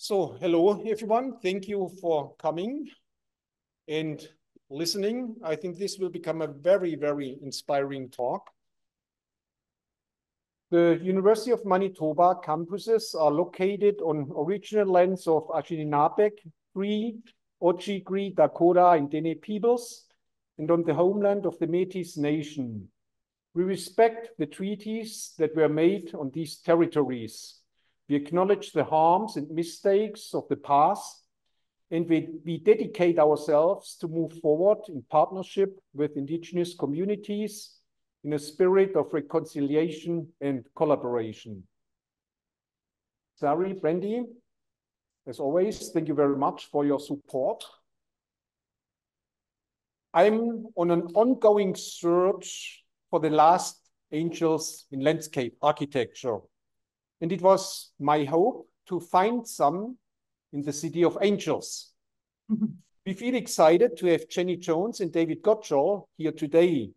So, hello everyone. Thank you for coming and listening. I think this will become a very, very inspiring talk. The University of Manitoba campuses are located on original lands of Anishinaabe, Cree, Oji-Cree, Dakota, and Dene peoples, and on the homeland of the Métis Nation. We respect the treaties that were made on these territories we acknowledge the harms and mistakes of the past, and we, we dedicate ourselves to move forward in partnership with Indigenous communities in a spirit of reconciliation and collaboration. Sari, Brandy, as always, thank you very much for your support. I'm on an ongoing search for the last angels in landscape architecture. And it was my hope to find some in the City of Angels. Mm-hmm. we feel excited to have Jenny Jones and David Godshall here today,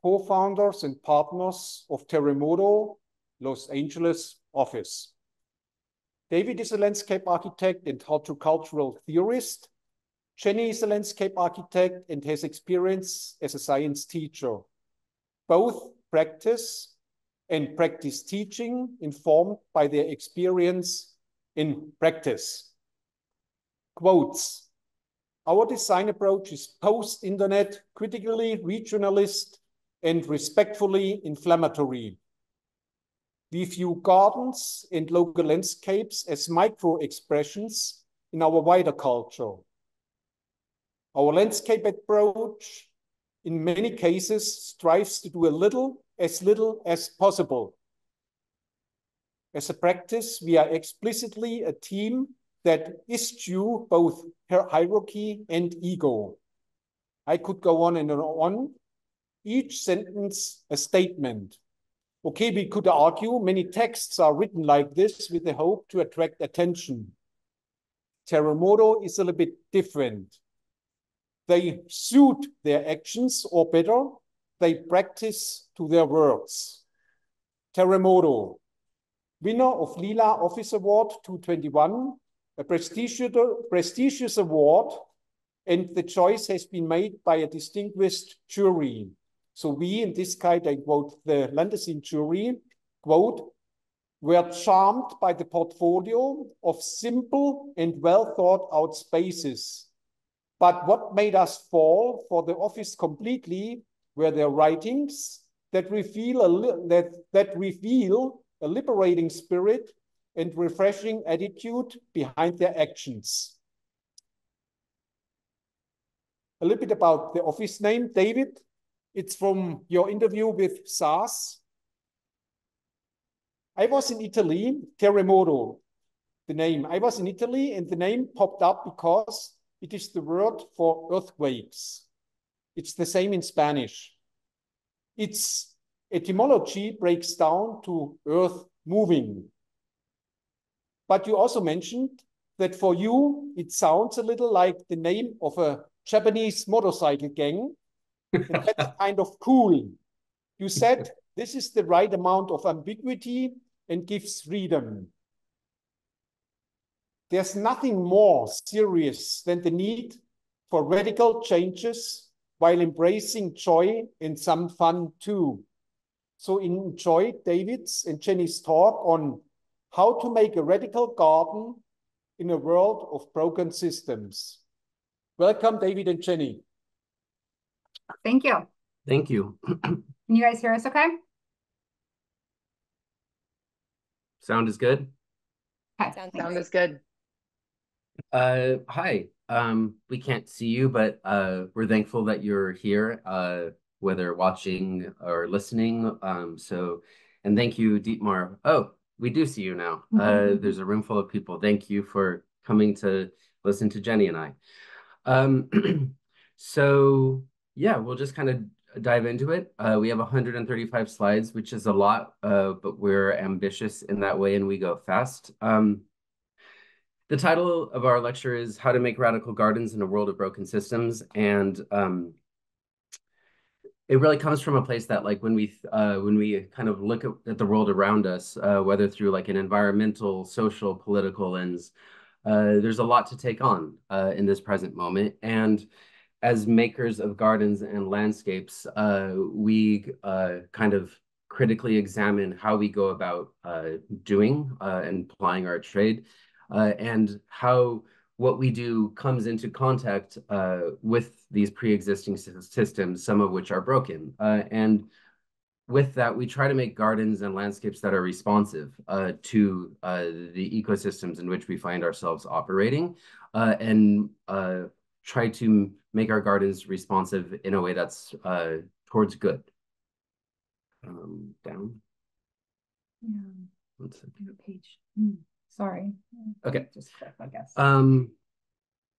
co-founders and partners of Terremoto Los Angeles office. David is a landscape architect and horticultural theorist. Jenny is a landscape architect and has experience as a science teacher. Both practice and practice teaching informed by their experience in practice. Quotes, our design approach is post-internet, critically regionalist, and respectfully inflammatory. We view gardens and local landscapes as micro-expressions in our wider culture. Our landscape approach, in many cases, strives to do a little as little as possible. As a practice, we are explicitly a team that eschew both her hierarchy and ego. I could go on and on. Each sentence a statement. Okay, we could argue many texts are written like this with the hope to attract attention. Terremoto is a little bit different. They suit their actions, or better, they practice to their words. Terremoto, winner of Lila Office Award 221, a prestigious, prestigious award, and the choice has been made by a distinguished jury. So we, in this case, I quote the Landezine jury, quote, were charmed by the portfolio of simple and well thought out spaces. But what made us fall for the office completely were their writings that reveal a, that, that reveal a liberating spirit and refreshing attitude behind their actions. A little bit about the office name, David. It's from your interview with SARS. I was in Italy, Terremoto, the name. I was in Italy and the name popped up because it is the word for earthquakes. It's the same in Spanish. Its etymology breaks down to earth moving. But you also mentioned that for you, it sounds a little like the name of a Japanese motorcycle gang. that's kind of cool. You said this is the right amount of ambiguity and gives freedom. There's nothing more serious than the need for radical changes while embracing joy and some fun too. So enjoy David's and Jenny's talk on how to make a radical garden in a world of broken systems. Welcome, David and Jenny. Thank you. Thank you. Can you guys hear us okay? Sound is good? Okay. Sound is good. Uh, hi. Um, we can't see you, but uh, we're thankful that you're here, uh, whether watching or listening. Um, so, and thank you, Dietmar. Oh, we do see you now. Uh, there's a room full of people. Thank you for coming to listen to Jenny and I. Um, so, yeah, we'll just kind of dive into it. Uh, we have 135 slides, which is a lot, uh, but we're ambitious in that way and we go fast. Um, the title of our lecture is How to Make Radical Gardens in a World of Broken Systems. And um, it really comes from a place that like when we uh, when we kind of look at, at the world around us, uh, whether through like an environmental, social, political lens, Uh, there's a lot to take on uh, in this present moment. And as makers of gardens and landscapes, uh, we uh, kind of critically examine how we go about doing and applying our trade and how what we do comes into contact with these pre-existing systems, some of which are broken. and with that, we try to make gardens and landscapes that are responsive uh, to uh, the ecosystems in which we find ourselves operating uh, and uh, try to make our gardens responsive in a way that's uh, towards good. Um, down. Yeah. One second. Page. Mm, sorry. Okay. Just click, I guess. Um,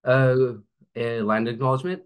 uh, a land acknowledgement.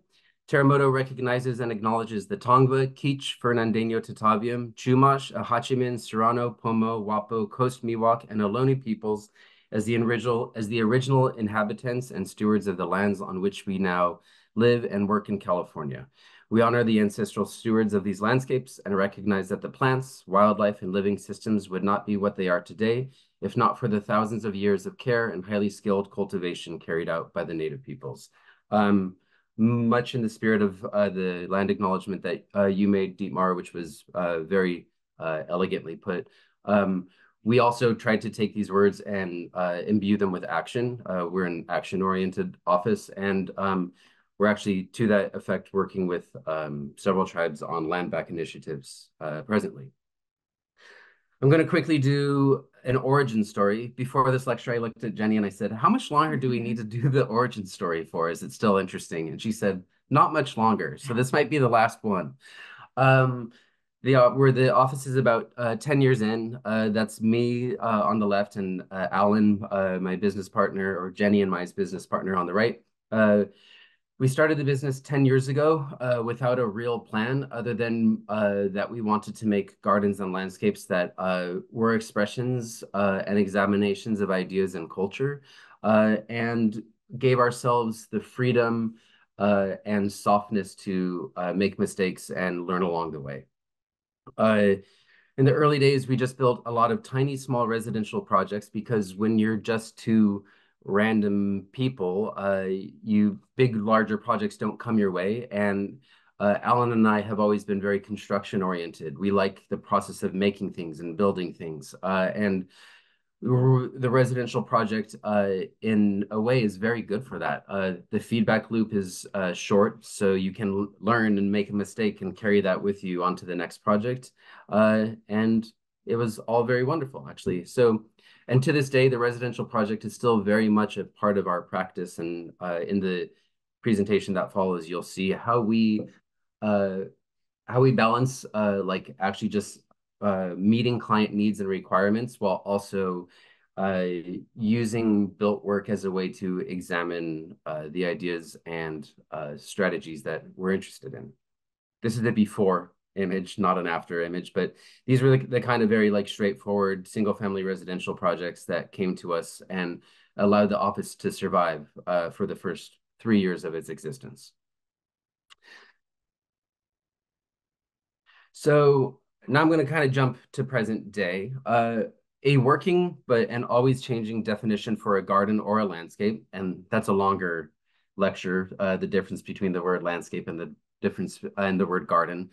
Terremoto recognizes and acknowledges the Tongva, Kizh, Fernandeño Tataviam, Chumash, Acjachemen, Serrano, Pomo, Wappo, Coast Miwok, and Ohlone peoples as the original as the original inhabitants and stewards of the lands on which we now live and work in California. We honor the ancestral stewards of these landscapes and recognize that the plants, wildlife, and living systems would not be what they are today if not for the thousands of years of care and highly skilled cultivation carried out by the native peoples. Um, much in the spirit of uh, the land acknowledgement that uh, you made, Dietmar, which was uh, very uh, elegantly put. Um, we also tried to take these words and uh, imbue them with action. Uh, we're an action-oriented office, and um, we're actually, to that effect, working with um, several tribes on land back initiatives presently. I'm going to quickly do an origin story. Before this lecture, I looked at Jenny and I said, how much longer do we need to do the origin story for? Is it still interesting? And she said, not much longer. So this might be the last one. Um, the uh, where the office is about uh, 10 years in. Uh, that's me uh, on the left and uh, Alan, uh, my business partner, or Jenny and my business partner on the right. We started the business 10 years ago uh, without a real plan other than uh, that we wanted to make gardens and landscapes that uh, were expressions uh, and examinations of ideas and culture uh, and gave ourselves the freedom uh, and softness to make mistakes and learn along the way. in the early days, we just built a lot of tiny, small residential projects because when you're just two random people, uh, you big, larger projects don't come your way. And uh, Alan and I have always been very construction oriented. We like the process of making things and building things. Uh, and the residential project, uh, in a way, is very good for that. Uh, the feedback loop is uh, short, so you can learn and make a mistake and carry that with you onto the next project. and it was all very wonderful, actually. So and to this day, the residential project is still very much a part of our practice. And uh, in the presentation that follows, you'll see how we uh, how we balance uh, like actually just uh, meeting client needs and requirements while also uh, using built work as a way to examine uh, the ideas and uh, strategies that we're interested in. This is the before image, not an after image, but these were the, the kind of very like straightforward single family residential projects that came to us and allowed the office to survive uh, for the first three years of its existence. So now I'm going to kind of jump to present day. Uh, a working but an always changing definition for a garden or a landscape, and that's a longer lecture, uh, the difference between the word landscape and the difference and the word garden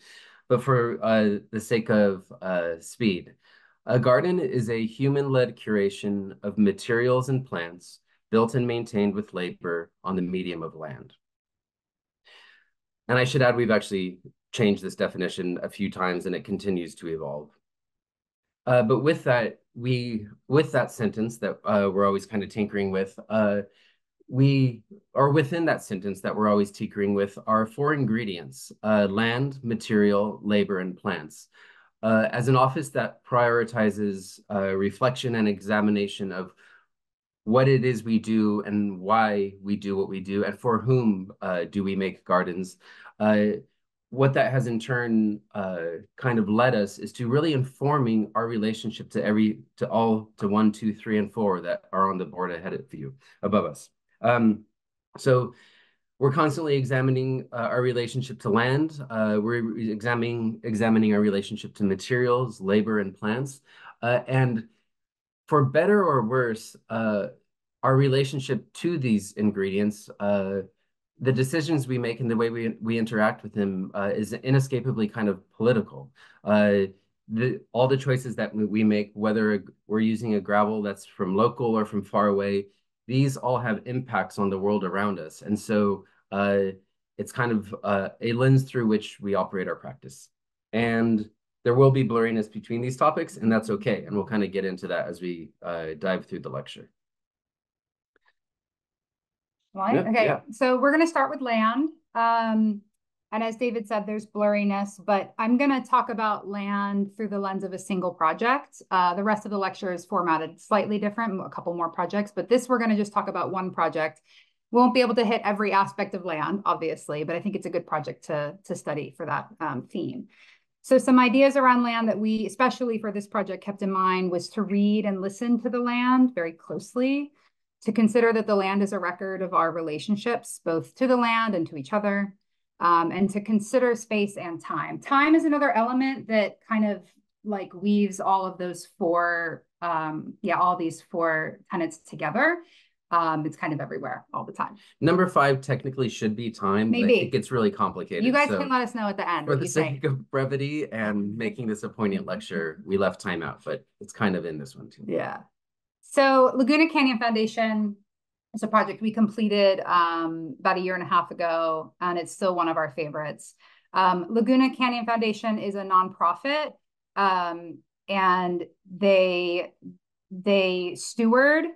but for uh, the sake of uh, speed. A garden is a human-led curation of materials and plants built and maintained with labor on the medium of land. And I should add, we've actually changed this definition a few times and it continues to evolve. Uh, but with that, we with that sentence that uh, we're always kind of tinkering with, uh, we are within that sentence that we're always tinkering with are four ingredients, uh, land, material, labor, and plants. Uh, as an office that prioritizes uh, reflection and examination of what it is we do and why we do what we do and for whom uh, do we make gardens, uh, what that has in turn uh, kind of led us is to really informing our relationship to every to all to one two three and four that are on the board ahead of you above us um, so we're constantly examining uh, our relationship to land. Uh, we're examining examining our relationship to materials, labor, and plants. Uh, and for better or worse, uh, our relationship to these ingredients, uh, the decisions we make and the way we we interact with them uh, is inescapably kind of political. Uh, the all the choices that we make, whether we're using a gravel that's from local or from far away, these all have impacts on the world around us, and so uh, it's kind of uh, a lens through which we operate our practice. And there will be blurriness between these topics, and that's okay. And we'll kind of get into that as we uh, dive through the lecture. Right, Yeah, okay, yeah. so we're gonna start with land. Um, and as David said, there's blurriness, but I'm gonna talk about land through the lens of a single project. Uh, the rest of the lecture is formatted slightly different, a couple more projects, but this, we're gonna just talk about one project. Won't be able to hit every aspect of land, obviously, but I think it's a good project to, to study for that um, theme. So some ideas around land that we, especially for this project, kept in mind was to read and listen to the land very closely, to consider that the land is a record of our relationships, both to the land and to each other, um, and to consider space and time. Time is another element that kind of like weaves all of those four, um, yeah, all these four tenets together. Um, it's kind of everywhere all the time. Number five technically should be time, but Maybe. it gets really complicated. You guys so can let us know at the end for the you think. sake of brevity and making this a poignant lecture, we left time out, but it's kind of in this one too. Yeah. So Laguna Canyon Foundation is a project we completed um, about a year and a half ago, and it's still one of our favorites. Um, Laguna Canyon Foundation is a nonprofit, um, and they they steward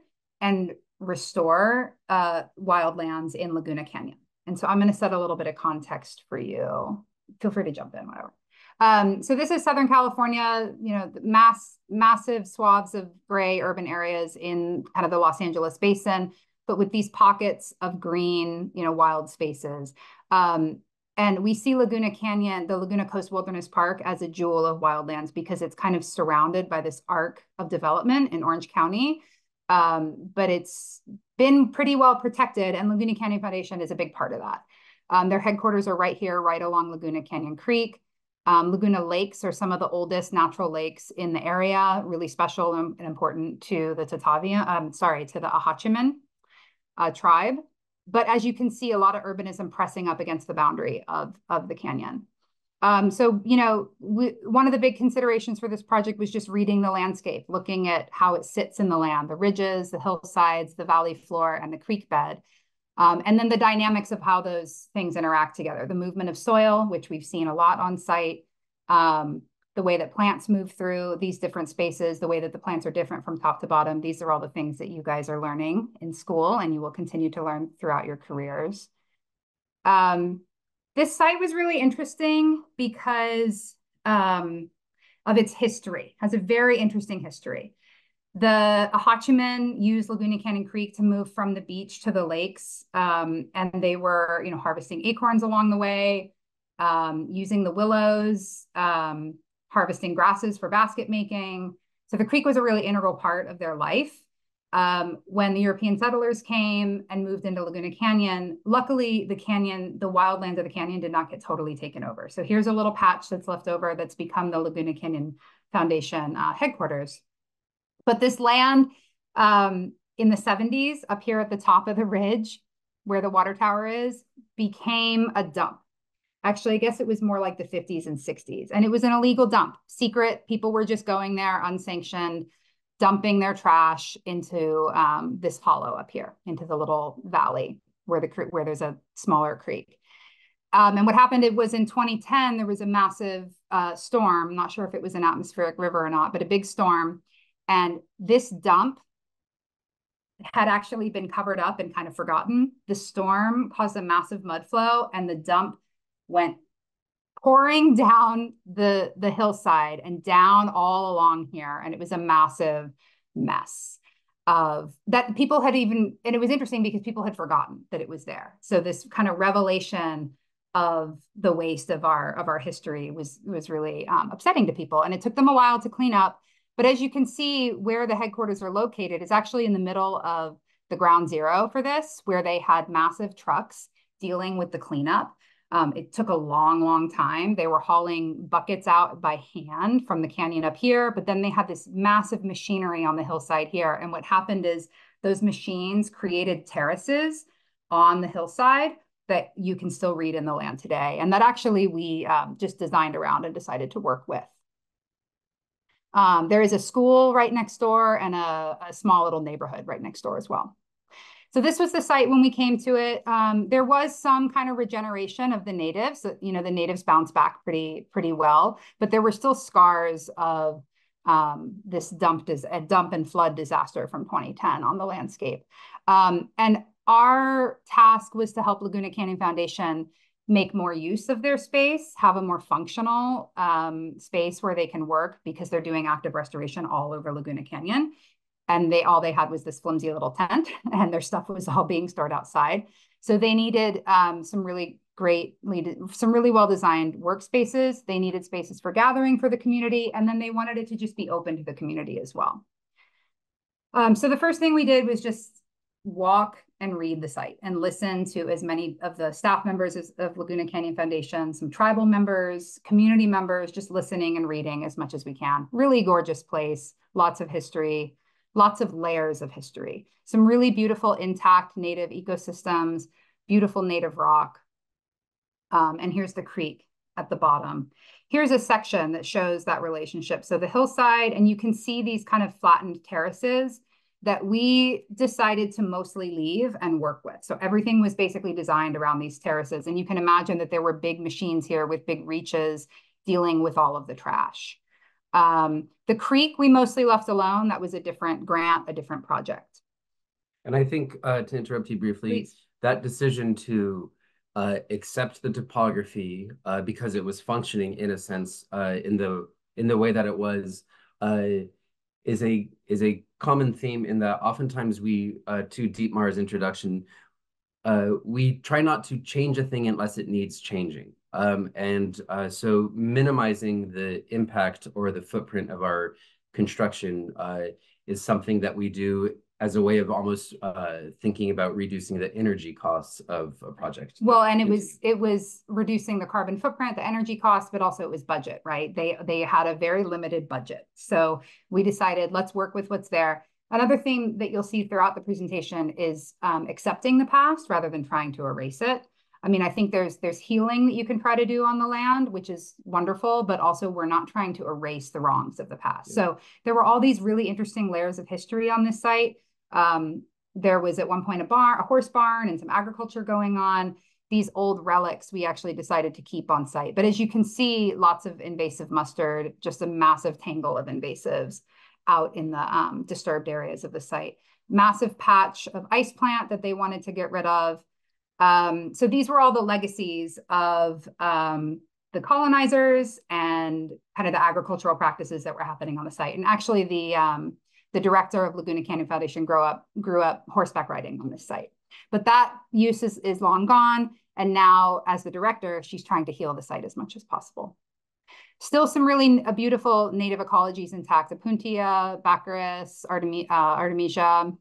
and restore uh, wildlands in Laguna Canyon. And so I'm going to set a little bit of context for you. Feel free to jump in, whatever. Um, so this is Southern California, you know, mass, massive swaths of gray urban areas in kind of the Los Angeles basin, but with these pockets of green, you know, wild spaces. Um, and we see Laguna Canyon, the Laguna Coast Wilderness Park as a jewel of wildlands because it's kind of surrounded by this arc of development in Orange County. Um, but it's been pretty well protected and Laguna Canyon Foundation is a big part of that. Um, their headquarters are right here, right along Laguna Canyon Creek. Um, Laguna Lakes are some of the oldest natural lakes in the area, really special and, important to the Tataviam, um, sorry, to the Acjachemen uh, tribe. But as you can see, a lot of urbanism pressing up against the boundary of, of the canyon. Um, so, you know, we, one of the big considerations for this project was just reading the landscape, looking at how it sits in the land, the ridges, the hillsides, the valley floor, and the creek bed. Um, and then the dynamics of how those things interact together, the movement of soil, which we've seen a lot on site, um, the way that plants move through these different spaces, the way that the plants are different from top to bottom. These are all the things that you guys are learning in school and you will continue to learn throughout your careers. Um, this site was really interesting because um, of its history, has a very interesting history. The Acjachemen used Laguna Canyon Creek to move from the beach to the lakes, um, and they were, you know, harvesting acorns along the way, um, using the willows, um, harvesting grasses for basket making. So the creek was a really integral part of their life. Um, when the European settlers came and moved into Laguna Canyon, luckily the canyon, the wildlands of the canyon did not get totally taken over. So here's a little patch that's left over that's become the Laguna Canyon Foundation uh, headquarters. But this land um, in the 70s, up here at the top of the ridge where the water tower is, became a dump. Actually, I guess it was more like the 50s and 60s. And it was an illegal dump, secret. People were just going there unsanctioned, dumping their trash into um, this hollow up here, into the little valley where the where there's a smaller creek. Um, and what happened, it was in 2010, there was a massive uh, storm. I'm not sure if it was an atmospheric river or not, but a big storm. And this dump had actually been covered up and kind of forgotten. The storm caused a massive mud flow and the dump went pouring down the, the hillside and down all along here. And it was a massive mess of that people had even, and it was interesting because people had forgotten that it was there. So this kind of revelation of the waste of our of our history was was really um, upsetting to people and it took them a while to clean up but as you can see where the headquarters are located is actually in the middle of the ground zero for this where they had massive trucks dealing with the cleanup um, it took a long, long time. They were hauling buckets out by hand from the canyon up here, but then they had this massive machinery on the hillside here. And what happened is those machines created terraces on the hillside that you can still read in the land today. And that actually we um, just designed around and decided to work with. Um, there is a school right next door and a, a, small little neighborhood right next door as well. So this was the site when we came to it. Um, there was some kind of regeneration of the natives. You know, the natives bounced back pretty pretty well, but there were still scars of um, this dump, a dump and flood disaster from 2010 on the landscape. Um, and our task was to help Laguna Canyon Foundation make more use of their space, have a more functional um, space where they can work because they're doing active restoration all over Laguna Canyon. And they all they had was this flimsy little tent, and their stuff was all being stored outside. So they needed um, some really great, some really well designed workspaces. They needed spaces for gathering for the community, and then they wanted it to just be open to the community as well. Um, so the first thing we did was just walk and read the site and listen to as many of the staff members of Laguna Canyon Foundation, some tribal members, community members, just listening and reading as much as we can. Really gorgeous place, lots of history, lots of layers of history, some really beautiful intact native ecosystems, beautiful native rock. Um, and here's the creek at the bottom. Here's a section that shows that relationship. So the hillside, and you can see these kind of flattened terraces that we decided to mostly leave and work with. So everything was basically designed around these terraces. And you can imagine that there were big machines here with big reaches dealing with all of the trash. Um, the creek we mostly left alone. That was a different grant, a different project. And I think uh, to interrupt you briefly, Please. that decision to uh, accept the topography uh, because it was functioning in a sense uh, in the in the way that it was uh, is a is a common theme in that oftentimes we uh, to Dietmar's introduction uh, we try not to change a thing unless it needs changing um, and uh, so minimizing the impact or the footprint of our construction uh, is something that we do as a way of almost uh, thinking about reducing the energy costs of a project. Well, and it was it was reducing the carbon footprint, the energy costs, but also it was budget, right? They they had a very limited budget, so we decided let's work with what's there. Another thing that you'll see throughout the presentation is um, accepting the past rather than trying to erase it. I mean, I think there's there's healing that you can try to do on the land, which is wonderful, but also we're not trying to erase the wrongs of the past. Yeah. So there were all these really interesting layers of history on this site um, there was at one point a barn, a horse barn, and some agriculture going on. These old relics we actually decided to keep on site. But as you can see, lots of invasive mustard, just a massive tangle of invasives out in the um, disturbed areas of the site. Massive patch of ice plant that they wanted to get rid of. Um, so these were all the legacies of um, the colonizers and kind of the agricultural practices that were happening on the site. And actually the um, the director of Laguna Canyon Foundation grew up grew up horseback riding on this site. But that use is, is long gone. And now as the director, she's trying to heal the site as much as possible. Still some really beautiful native ecologies intact, Opuntia, Baccharis, uh, Artemisia,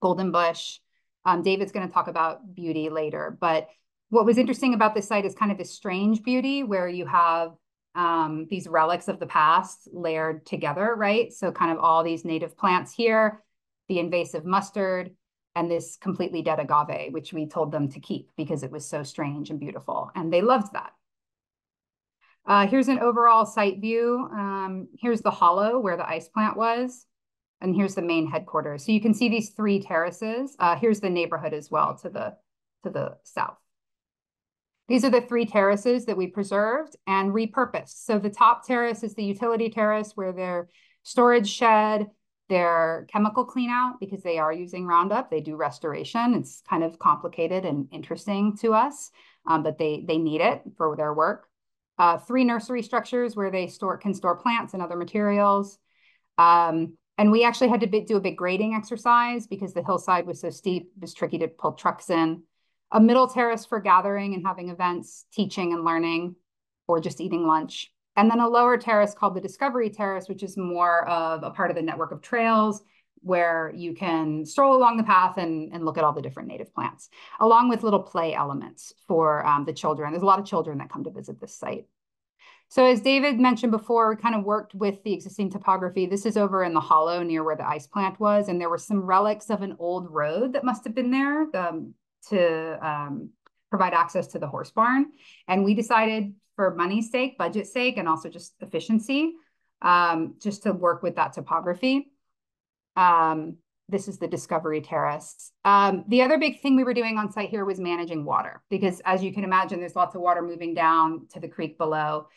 Golden Bush. Um, David's gonna talk about beauty later, but what was interesting about this site is kind of this strange beauty where you have um, these relics of the past layered together, right? So kind of all these native plants here, the invasive mustard, and this completely dead agave, which we told them to keep because it was so strange and beautiful. And they loved that. Uh, here's an overall site view. Um, here's the hollow where the ice plant was. And here's the main headquarters. So you can see these three terraces. Uh, here's the neighborhood as well to the, to the south. These are the three terraces that we preserved and repurposed. So the top terrace is the utility terrace where their storage shed, their chemical clean out because they are using Roundup. They do restoration. It's kind of complicated and interesting to us, um, but they, they need it for their work. Uh, three nursery structures where they store can store plants and other materials. Um, and we actually had to do a big grading exercise because the hillside was so steep, it was tricky to pull trucks in a middle terrace for gathering and having events, teaching and learning, or just eating lunch. And then a lower terrace called the Discovery Terrace, which is more of a part of the network of trails where you can stroll along the path and, and look at all the different native plants, along with little play elements for um, the children. There's a lot of children that come to visit this site. So as David mentioned before, we kind of worked with the existing topography. This is over in the hollow near where the ice plant was, and there were some relics of an old road that must have been there um, to um, provide access to the horse barn. And we decided for money's sake, budget sake, and also just efficiency, um, just to work with that topography. Um, this is the Discovery Terrace. Um, the other big thing we were doing on site here was managing water, because as you can imagine, there's lots of water moving down to the creek below.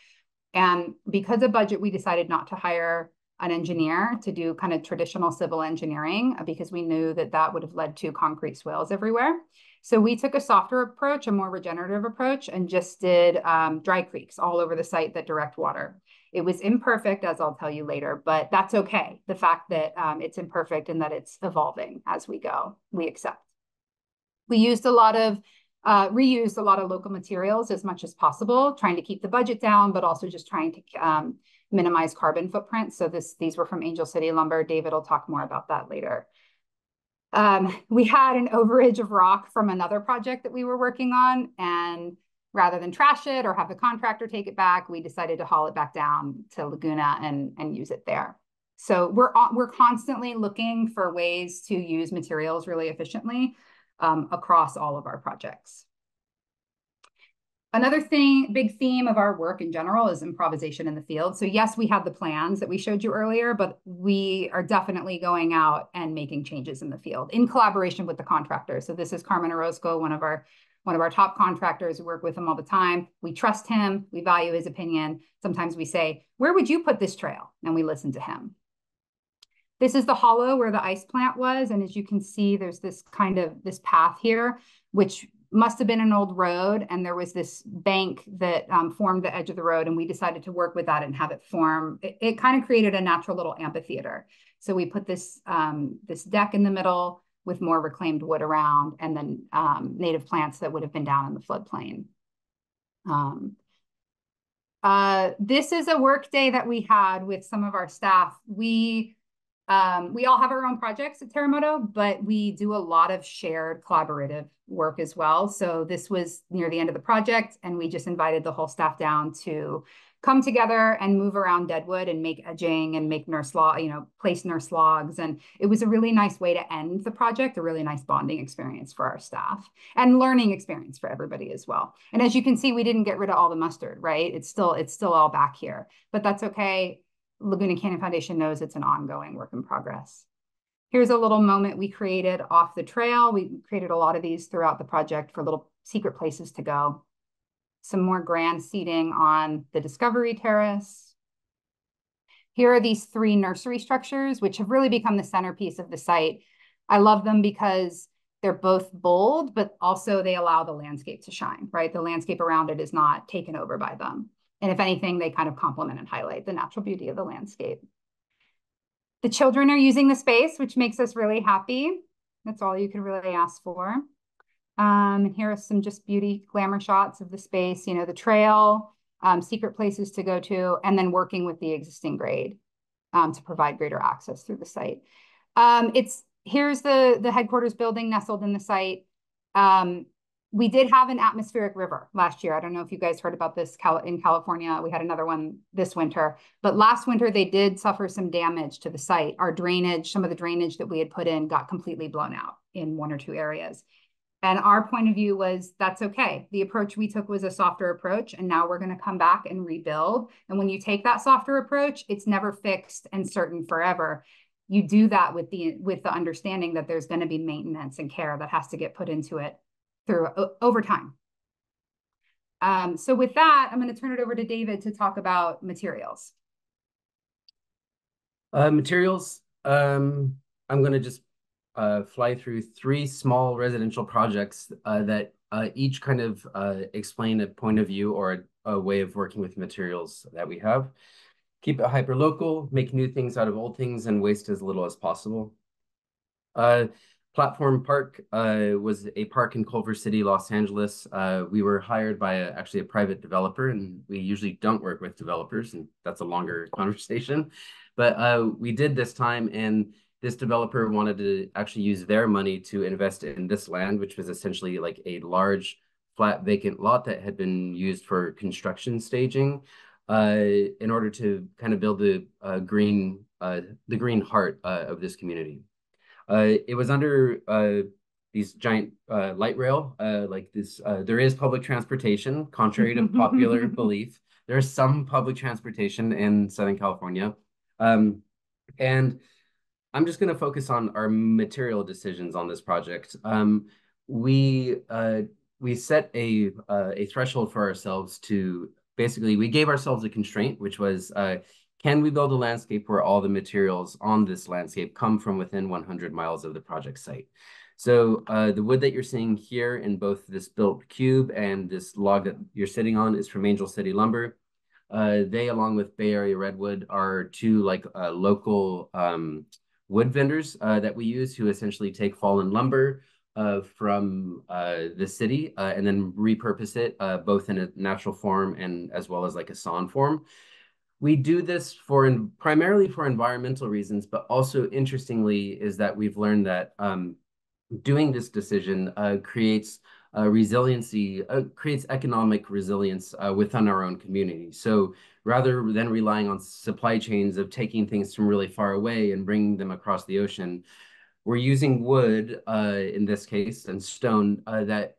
And because of budget, we decided not to hire an engineer to do kind of traditional civil engineering because we knew that that would have led to concrete swales everywhere. So we took a softer approach, a more regenerative approach, and just did um, dry creeks all over the site that direct water. It was imperfect, as I'll tell you later, but that's okay. The fact that um, it's imperfect and that it's evolving as we go, we accept. We used a lot of, uh, reused a lot of local materials as much as possible, trying to keep the budget down, but also just trying to um, minimize carbon footprint. So this, these were from Angel City Lumber. David will talk more about that later. Um, we had an overage of rock from another project that we were working on, and rather than trash it or have the contractor take it back, we decided to haul it back down to Laguna and, and use it there. So we're, we're constantly looking for ways to use materials really efficiently um, across all of our projects. Another thing, big theme of our work in general is improvisation in the field. So yes, we have the plans that we showed you earlier, but we are definitely going out and making changes in the field in collaboration with the contractor. So this is Carmen Orozco, one of our one of our top contractors. We work with him all the time. We trust him. We value his opinion. Sometimes we say, where would you put this trail? And we listen to him. This is the hollow where the ice plant was. And as you can see, there's this kind of this path here, which must have been an old road. And there was this bank that um, formed the edge of the road. And we decided to work with that and have it form. It, it kind of created a natural little amphitheater. So we put this, um, this deck in the middle with more reclaimed wood around and then um, native plants that would have been down in the floodplain. Um, uh, this is a work day that we had with some of our staff. We um, we all have our own projects at Terremoto, but we do a lot of shared collaborative work as well. So this was near the end of the project, and we just invited the whole staff down to come together and move around Deadwood and make edging and make nurse log, you know, place nurse logs. And it was a really nice way to end the project, a really nice bonding experience for our staff and learning experience for everybody as well. And as you can see, we didn't get rid of all the mustard, right? It's still, it's still all back here, but that's okay. Laguna Canyon Foundation knows it's an ongoing work in progress. Here's a little moment we created off the trail. We created a lot of these throughout the project for little secret places to go some more grand seating on the Discovery Terrace. Here are these three nursery structures, which have really become the centerpiece of the site. I love them because they're both bold, but also they allow the landscape to shine, right? The landscape around it is not taken over by them. And if anything, they kind of complement and highlight the natural beauty of the landscape. The children are using the space, which makes us really happy. That's all you can really ask for. Um, and here are some just beauty glamour shots of the space, you know, the trail, um, secret places to go to, and then working with the existing grade um, to provide greater access through the site. Um, it's here's the the headquarters building nestled in the site. Um, we did have an atmospheric river last year. I don't know if you guys heard about this in California. We had another one this winter, but last winter they did suffer some damage to the site. Our drainage, some of the drainage that we had put in got completely blown out in one or two areas. And our point of view was that's okay. The approach we took was a softer approach, and now we're going to come back and rebuild. And when you take that softer approach, it's never fixed and certain forever. You do that with the with the understanding that there's going to be maintenance and care that has to get put into it through over time. Um, so with that, I'm going to turn it over to David to talk about materials. Uh, materials. Um, I'm going to just uh, fly through three small residential projects uh, that uh, each kind of uh, explain a point of view or a, a, way of working with materials that we have. Keep it hyper local, make new things out of old things, and waste as little as possible. Uh, Platform Park uh, was a park in Culver City, Los Angeles. Uh, we were hired by a, actually a private developer, and we usually don't work with developers, and that's a longer conversation. But uh, we did this time, and this developer wanted to actually use their money to invest in this land, which was essentially like a large flat vacant lot that had been used for construction staging. Uh, in order to kind of build the green the green heart of this community. It was under these giant uh, light rail, uh, like this. Uh, there is public transportation, contrary to popular belief. There's some public transportation in Southern California, um, and I'm just going to focus on our material decisions on this project. Um, we uh, we set a uh, a threshold for ourselves to basically we gave ourselves a constraint, which was uh, can we build a landscape where all the materials on this landscape come from within 100 miles of the project site? So uh, the wood that you're seeing here in both this built cube and this log that you're sitting on is from Angel City Lumber. Uh, they, along with Bay Area Redwood, are two like uh, local um, wood vendors uh, that we use who essentially take fallen lumber uh, from uh, the city and then repurpose it both in a natural form and as well as like a sawn form. We do this for primarily for environmental reasons, but also interestingly is that we've learned that um, doing this decision uh, creates uh, resiliency, uh, creates economic resilience uh, within our own community. So rather than relying on supply chains of taking things from really far away and bringing them across the ocean, we're using wood uh, in this case and stone uh, that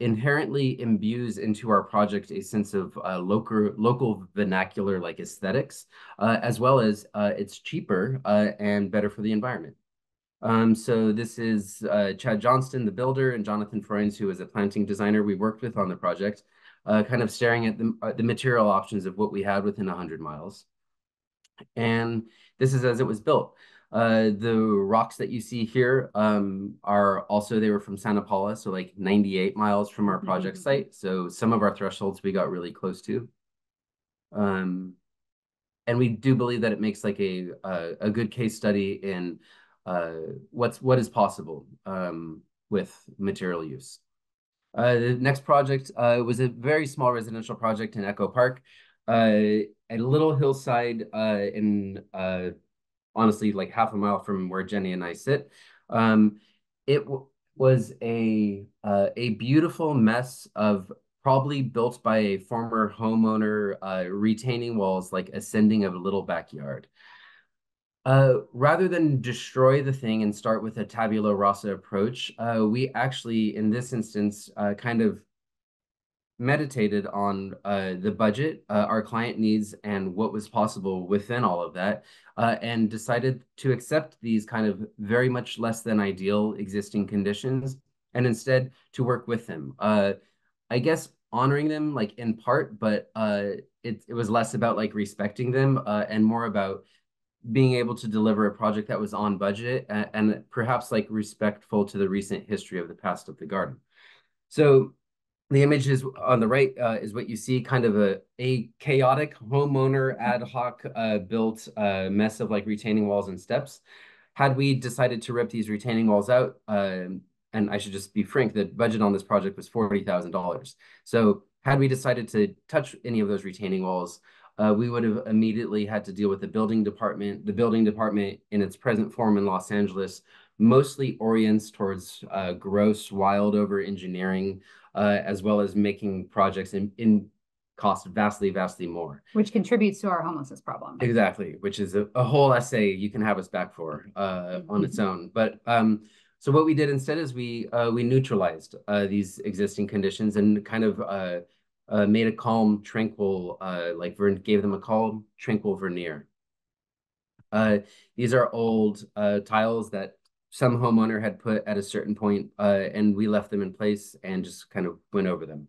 inherently imbues into our project a sense of local local vernacular like aesthetics, as well as it's cheaper and better for the environment. Um, so this is uh, Chad Johnston, the builder, and Jonathan Freunds, who is a planting designer we worked with on the project, uh, kind of staring at the, uh, the material options of what we had within 100 miles. And this is as it was built. Uh, the rocks that you see here um, are also, they were from Santa Paula, so like 98 miles from our project mm -hmm. site. So some of our thresholds we got really close to. Um, and we do believe that it makes like a, a, a good case study in uh, what's what is possible um, with material use. Uh, the next project uh, was a very small residential project in Echo Park, uh, a little hillside uh, in uh, honestly like half a mile from where Jenny and I sit. Um, it was a a beautiful mess of probably built by a former homeowner retaining walls like ascending of a little backyard. Uh, rather than destroy the thing and start with a tabula rasa approach, uh, we actually, in this instance, uh, kind of meditated on uh, the budget, uh, our client needs, and what was possible within all of that, uh, and decided to accept these kind of very much less than ideal existing conditions, and instead to work with them. I guess honoring them, like in part, but it it was less about like respecting them and more about being able to deliver a project that was on budget and, and, perhaps like respectful to the recent history of the past of the garden. So the image is on the right uh, is what you see kind of a, a chaotic homeowner ad hoc uh, built uh, mess of like retaining walls and steps. Had we decided to rip these retaining walls out, um, and I should just be frank, the budget on this project was $40,000. So had we decided to touch any of those retaining walls, uh, we would have immediately had to deal with the building department. The building department in its present form in Los Angeles mostly orients towards uh, gross, wild over engineering, uh, as well as making projects in, in cost vastly, vastly more. Which contributes to our homelessness problem. Exactly, which is a, a whole essay you can have us back for uh, on its own. But um, so what we did instead is we uh, we neutralized uh, these existing conditions and kind of uh, uh, made a calm, tranquil, uh, like gave them a calm, tranquil veneer. Uh, these are old uh, tiles that some homeowner had put at a certain point, uh, and we left them in place and just kind of went over them.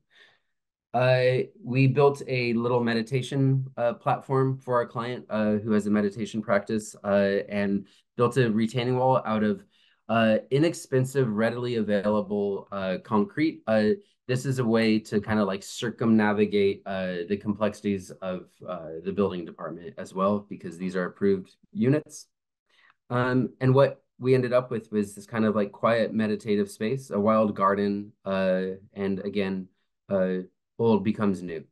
Uh, we built a little meditation uh, platform for our client uh, who has a meditation practice uh, and built a retaining wall out of uh, inexpensive, readily available concrete. This is a way to kind of like circumnavigate the complexities of the building department as well, because these are approved units. Um, and what we ended up with was this kind of like quiet meditative space, a wild garden, uh, and again, old becomes new.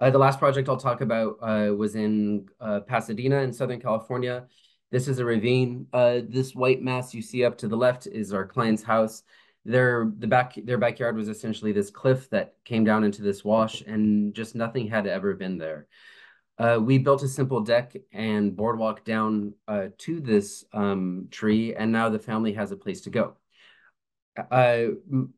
Uh, the last project I'll talk about uh, was in uh, Pasadena in Southern California. This is a ravine. Uh, this white mass you see up to the left is our client's house. Their the back their backyard was essentially this cliff that came down into this wash, and just nothing had ever been there. Uh, we built a simple deck and boardwalk down uh, to this um, tree, and now the family has a place to go. Uh,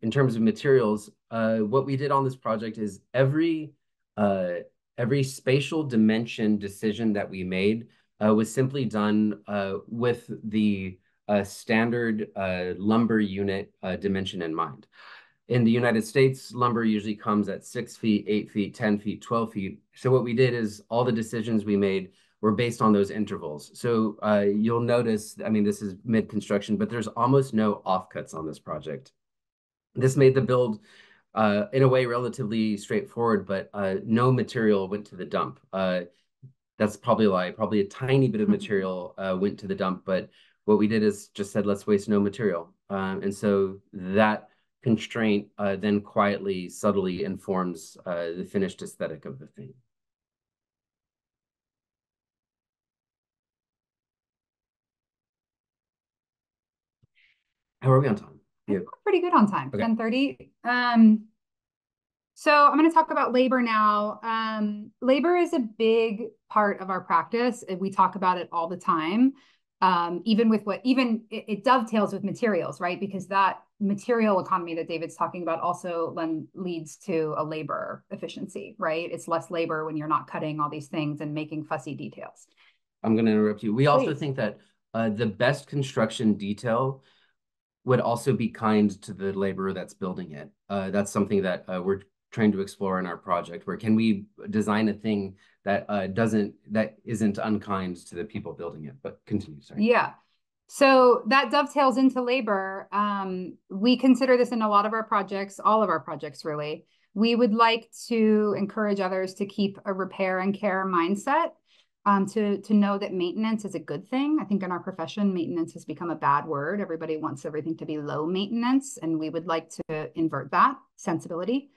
in terms of materials, uh, what we did on this project is every uh, every spatial dimension decision that we made uh, was simply done with the standard lumber unit dimension in mind. In the United States, lumber usually comes at six feet, eight feet, 10 feet, 12 feet. So what we did is all the decisions we made were based on those intervals. So uh, you'll notice, I mean, this is mid-construction, but there's almost no offcuts on this project. This made the build, uh, in a way, relatively straightforward, but uh, no material went to the dump. Uh, that's probably why probably a tiny bit of material uh, went to the dump, but what we did is just said, let's waste no material. Um, and so that constraint uh, then quietly, subtly informs uh, the finished aesthetic of the thing. How are we on time? Yeah. Pretty good on time, okay. 10.30. Um, so I'm going to talk about labor now. Um, labor is a big part of our practice. We talk about it all the time um, even with what even it, it, dovetails with materials, right? Because that material economy that David's talking about also then leads to a labor efficiency, right? It's less labor when you're not cutting all these things and making fussy details. I'm going to interrupt you. We Please. also think that uh, the best construction detail would also be kind to the laborer that's building it. Uh, that's something that uh, we're trying to explore in our project where can we design a thing that uh, doesn't that isn't unkind to the people building it but continue sorry yeah so that dovetails into labor um, we consider this in a lot of our projects all of our projects really we would like to encourage others to keep a repair and care mindset um, to to know that maintenance is a good thing. I think in our profession, maintenance has become a bad word. Everybody wants everything to be low maintenance, and we would like to invert that sensibility.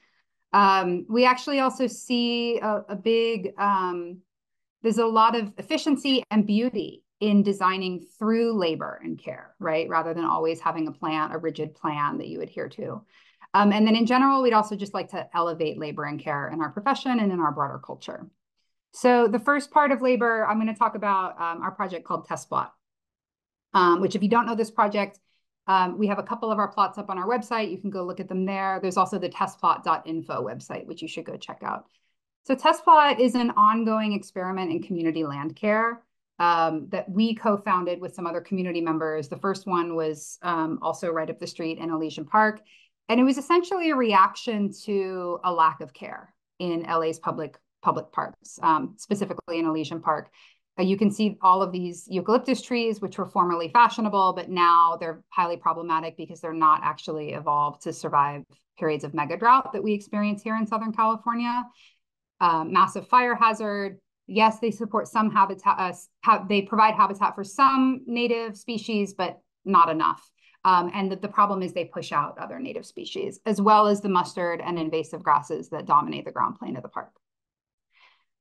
Um, we actually also see a, a big, um, there's a lot of efficiency and beauty in designing through labor and care, right? Rather than always having a plan, a rigid plan that you adhere to. Um, and then in general, we'd also just like to elevate labor and care in our profession and in our broader culture. So the first part of labor, I'm going to talk about um, our project called Test Plot, um, which if you don't know this project, um, we have a couple of our plots up on our website. You can go look at them there. There's also the testplot.info website, which you should go check out. So TestPlot is an ongoing experiment in community land care um, that we co-founded with some other community members. The first one was um, also right up the street in Elysian Park. And it was essentially a reaction to a lack of care in LA's public public parks, um, specifically in Elysian Park. Uh, you can see all of these eucalyptus trees, which were formerly fashionable, but now they're highly problematic because they're not actually evolved to survive periods of mega drought that we experience here in Southern California. Uh, massive fire hazard. Yes, they support some habitat, uh, ha they provide habitat for some native species, but not enough. Um, and the, the problem is they push out other native species, as well as the mustard and invasive grasses that dominate the ground plane of the park.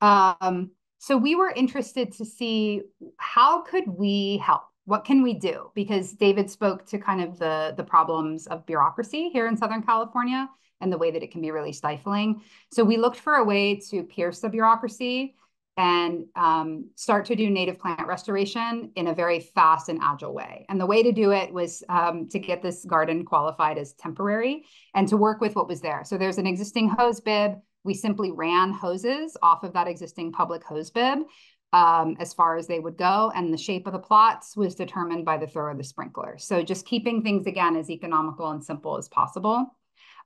Um, so we were interested to see how could we help? What can we do? Because David spoke to kind of the, the problems of bureaucracy here in Southern California and the way that it can be really stifling. So we looked for a way to pierce the bureaucracy and um, start to do native plant restoration in a very fast and agile way. And the way to do it was um, to get this garden qualified as temporary and to work with what was there. So there's an existing hose bib we simply ran hoses off of that existing public hose bib um, as far as they would go. And the shape of the plots was determined by the throw of the sprinkler. So just keeping things, again, as economical and simple as possible.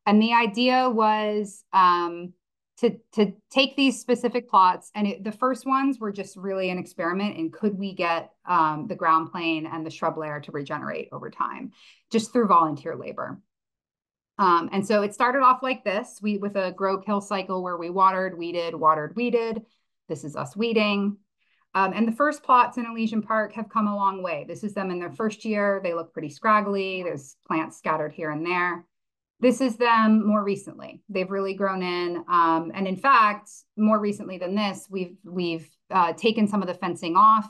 And the idea was um, to, to take these specific plots. And it, the first ones were just really an experiment in could we get um, the ground plane and the shrub layer to regenerate over time, just through volunteer labor. Um, and so it started off like this, we with a grow kill cycle where we watered, weeded, watered, weeded. This is us weeding. Um, and the first plots in Elysian Park have come a long way. This is them in their first year. They look pretty scraggly. There's plants scattered here and there. This is them more recently. They've really grown in. Um, and in fact, more recently than this, we've we've uh, taken some of the fencing off.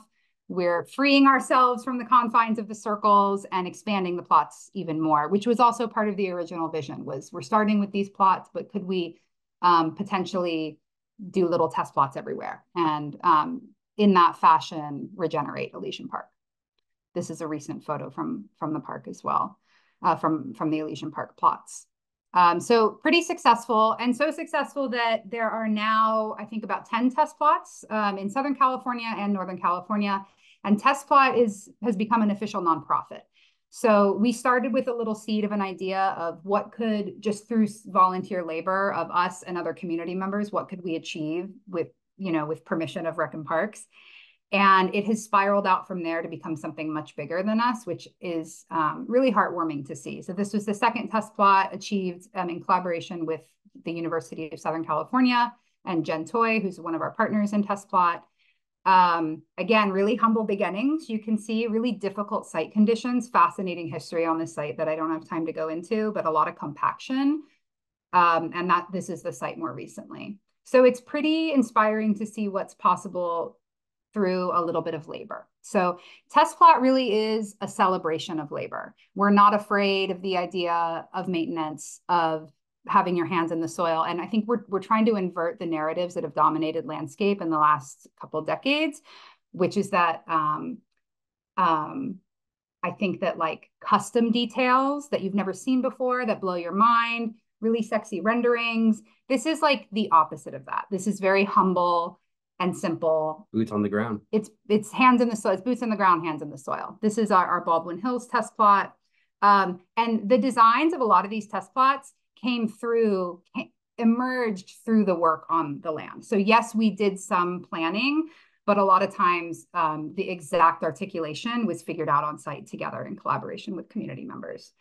We're freeing ourselves from the confines of the circles and expanding the plots even more, which was also part of the original vision was we're starting with these plots, but could we um, potentially do little test plots everywhere and um, in that fashion regenerate Elysian Park. This is a recent photo from, from the park as well, uh, from, from the Elysian Park plots. Um, so pretty successful and so successful that there are now, I think about 10 test plots um, in Southern California and Northern California. And Test Plot is, has become an official nonprofit. So we started with a little seed of an idea of what could, just through volunteer labor of us and other community members, what could we achieve with, you know, with permission of Rec and Parks. And it has spiraled out from there to become something much bigger than us, which is um, really heartwarming to see. So this was the second test plot achieved um, in collaboration with the University of Southern California and Jen Toy, who's one of our partners in test plot. Um, again, really humble beginnings. You can see really difficult site conditions, fascinating history on this site that I don't have time to go into, but a lot of compaction. Um, and that this is the site more recently. So it's pretty inspiring to see what's possible through a little bit of labor. So test plot really is a celebration of labor. We're not afraid of the idea of maintenance, of having your hands in the soil. And I think we're we're trying to invert the narratives that have dominated landscape in the last couple decades, which is that um, um, I think that like custom details that you've never seen before that blow your mind, really sexy renderings. This is like the opposite of that. This is very humble and simple. Boots on the ground. It's it's hands in the soil. It's boots on the ground, hands in the soil. This is our, our Baldwin Hills test plot. Um, and the designs of a lot of these test plots came through, emerged through the work on the land. So yes, we did some planning, but a lot of times um, the exact articulation was figured out on site together in collaboration with community members.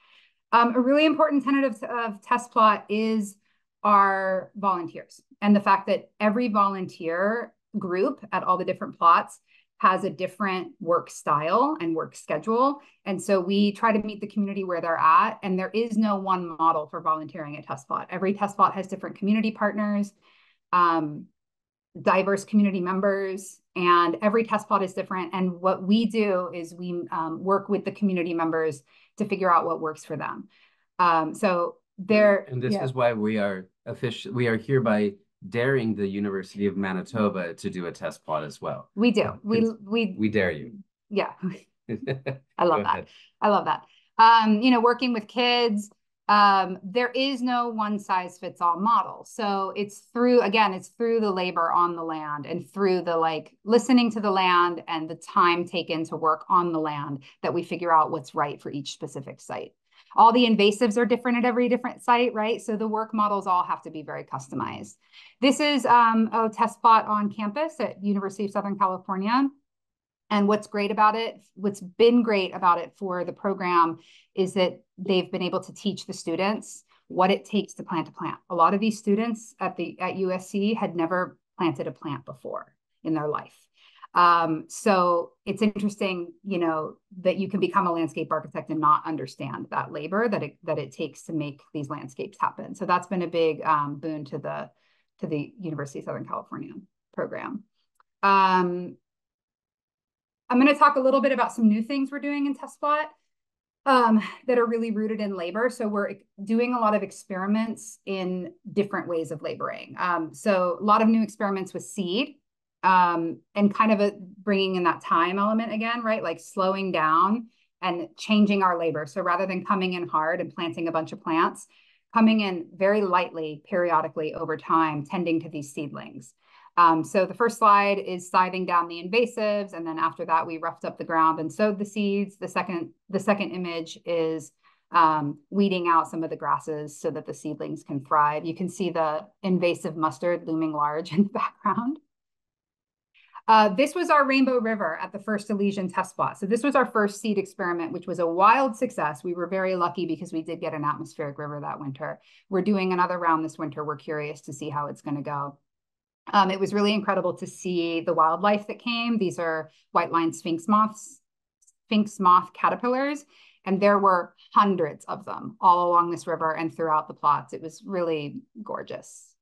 Um, a really important tenet of, of test plot is our volunteers and the fact that every volunteer group at all the different plots has a different work style and work schedule. And so we try to meet the community where they're at. And there is no one model for volunteering at Test Plot. Every Test Plot has different community partners, um, diverse community members, and every Test Plot is different. And what we do is we um, work with the community members to figure out what works for them. Um, so there. And this yeah. is why we are official. We are hereby daring the University of Manitoba to do a test plot as well. We do. We we we dare you. Yeah. I love that. I love that. Um, you know, working with kids, um, there is no one size fits all model. So it's through again, it's through the labor on the land and through the like listening to the land and the time taken to work on the land that we figure out what's right for each specific site. All the invasives are different at every different site, right? So the work models all have to be very customized. This is um, a test plot on campus at University of Southern California. And what's great about it, what's been great about it for the program is that they've been able to teach the students what it takes to plant a plant. A lot of these students at the at USC had never planted a plant before in their life. Um, so it's interesting, you know, that you can become a landscape architect and not understand that labor that it that it takes to make these landscapes happen. So that's been a big um, boon to the to the University of Southern California program. Um, I'm going to talk a little bit about some new things we're doing in TestPlot um, that are really rooted in labor. So we're doing a lot of experiments in different ways of laboring. Um, so a lot of new experiments with seed um, and kind of a, bringing in that time element again, right? Like slowing down and changing our labor. So rather than coming in hard and planting a bunch of plants, coming in very lightly, periodically over time, tending to these seedlings. Um, so the first slide is scything down the invasives, and then after that, we roughed up the ground and sowed the seeds. The second, the second image is um, weeding out some of the grasses so that the seedlings can thrive. You can see the invasive mustard looming large in the background. Uh, this was our Rainbow River at the first Elysian test plot. So this was our first seed experiment, which was a wild success. We were very lucky because we did get an atmospheric river that winter. We're doing another round this winter. We're curious to see how it's going to go. Um, it was really incredible to see the wildlife that came. These are white line sphinx moths, sphinx moth caterpillars, and there were hundreds of them all along this river and throughout the plots. It was really gorgeous.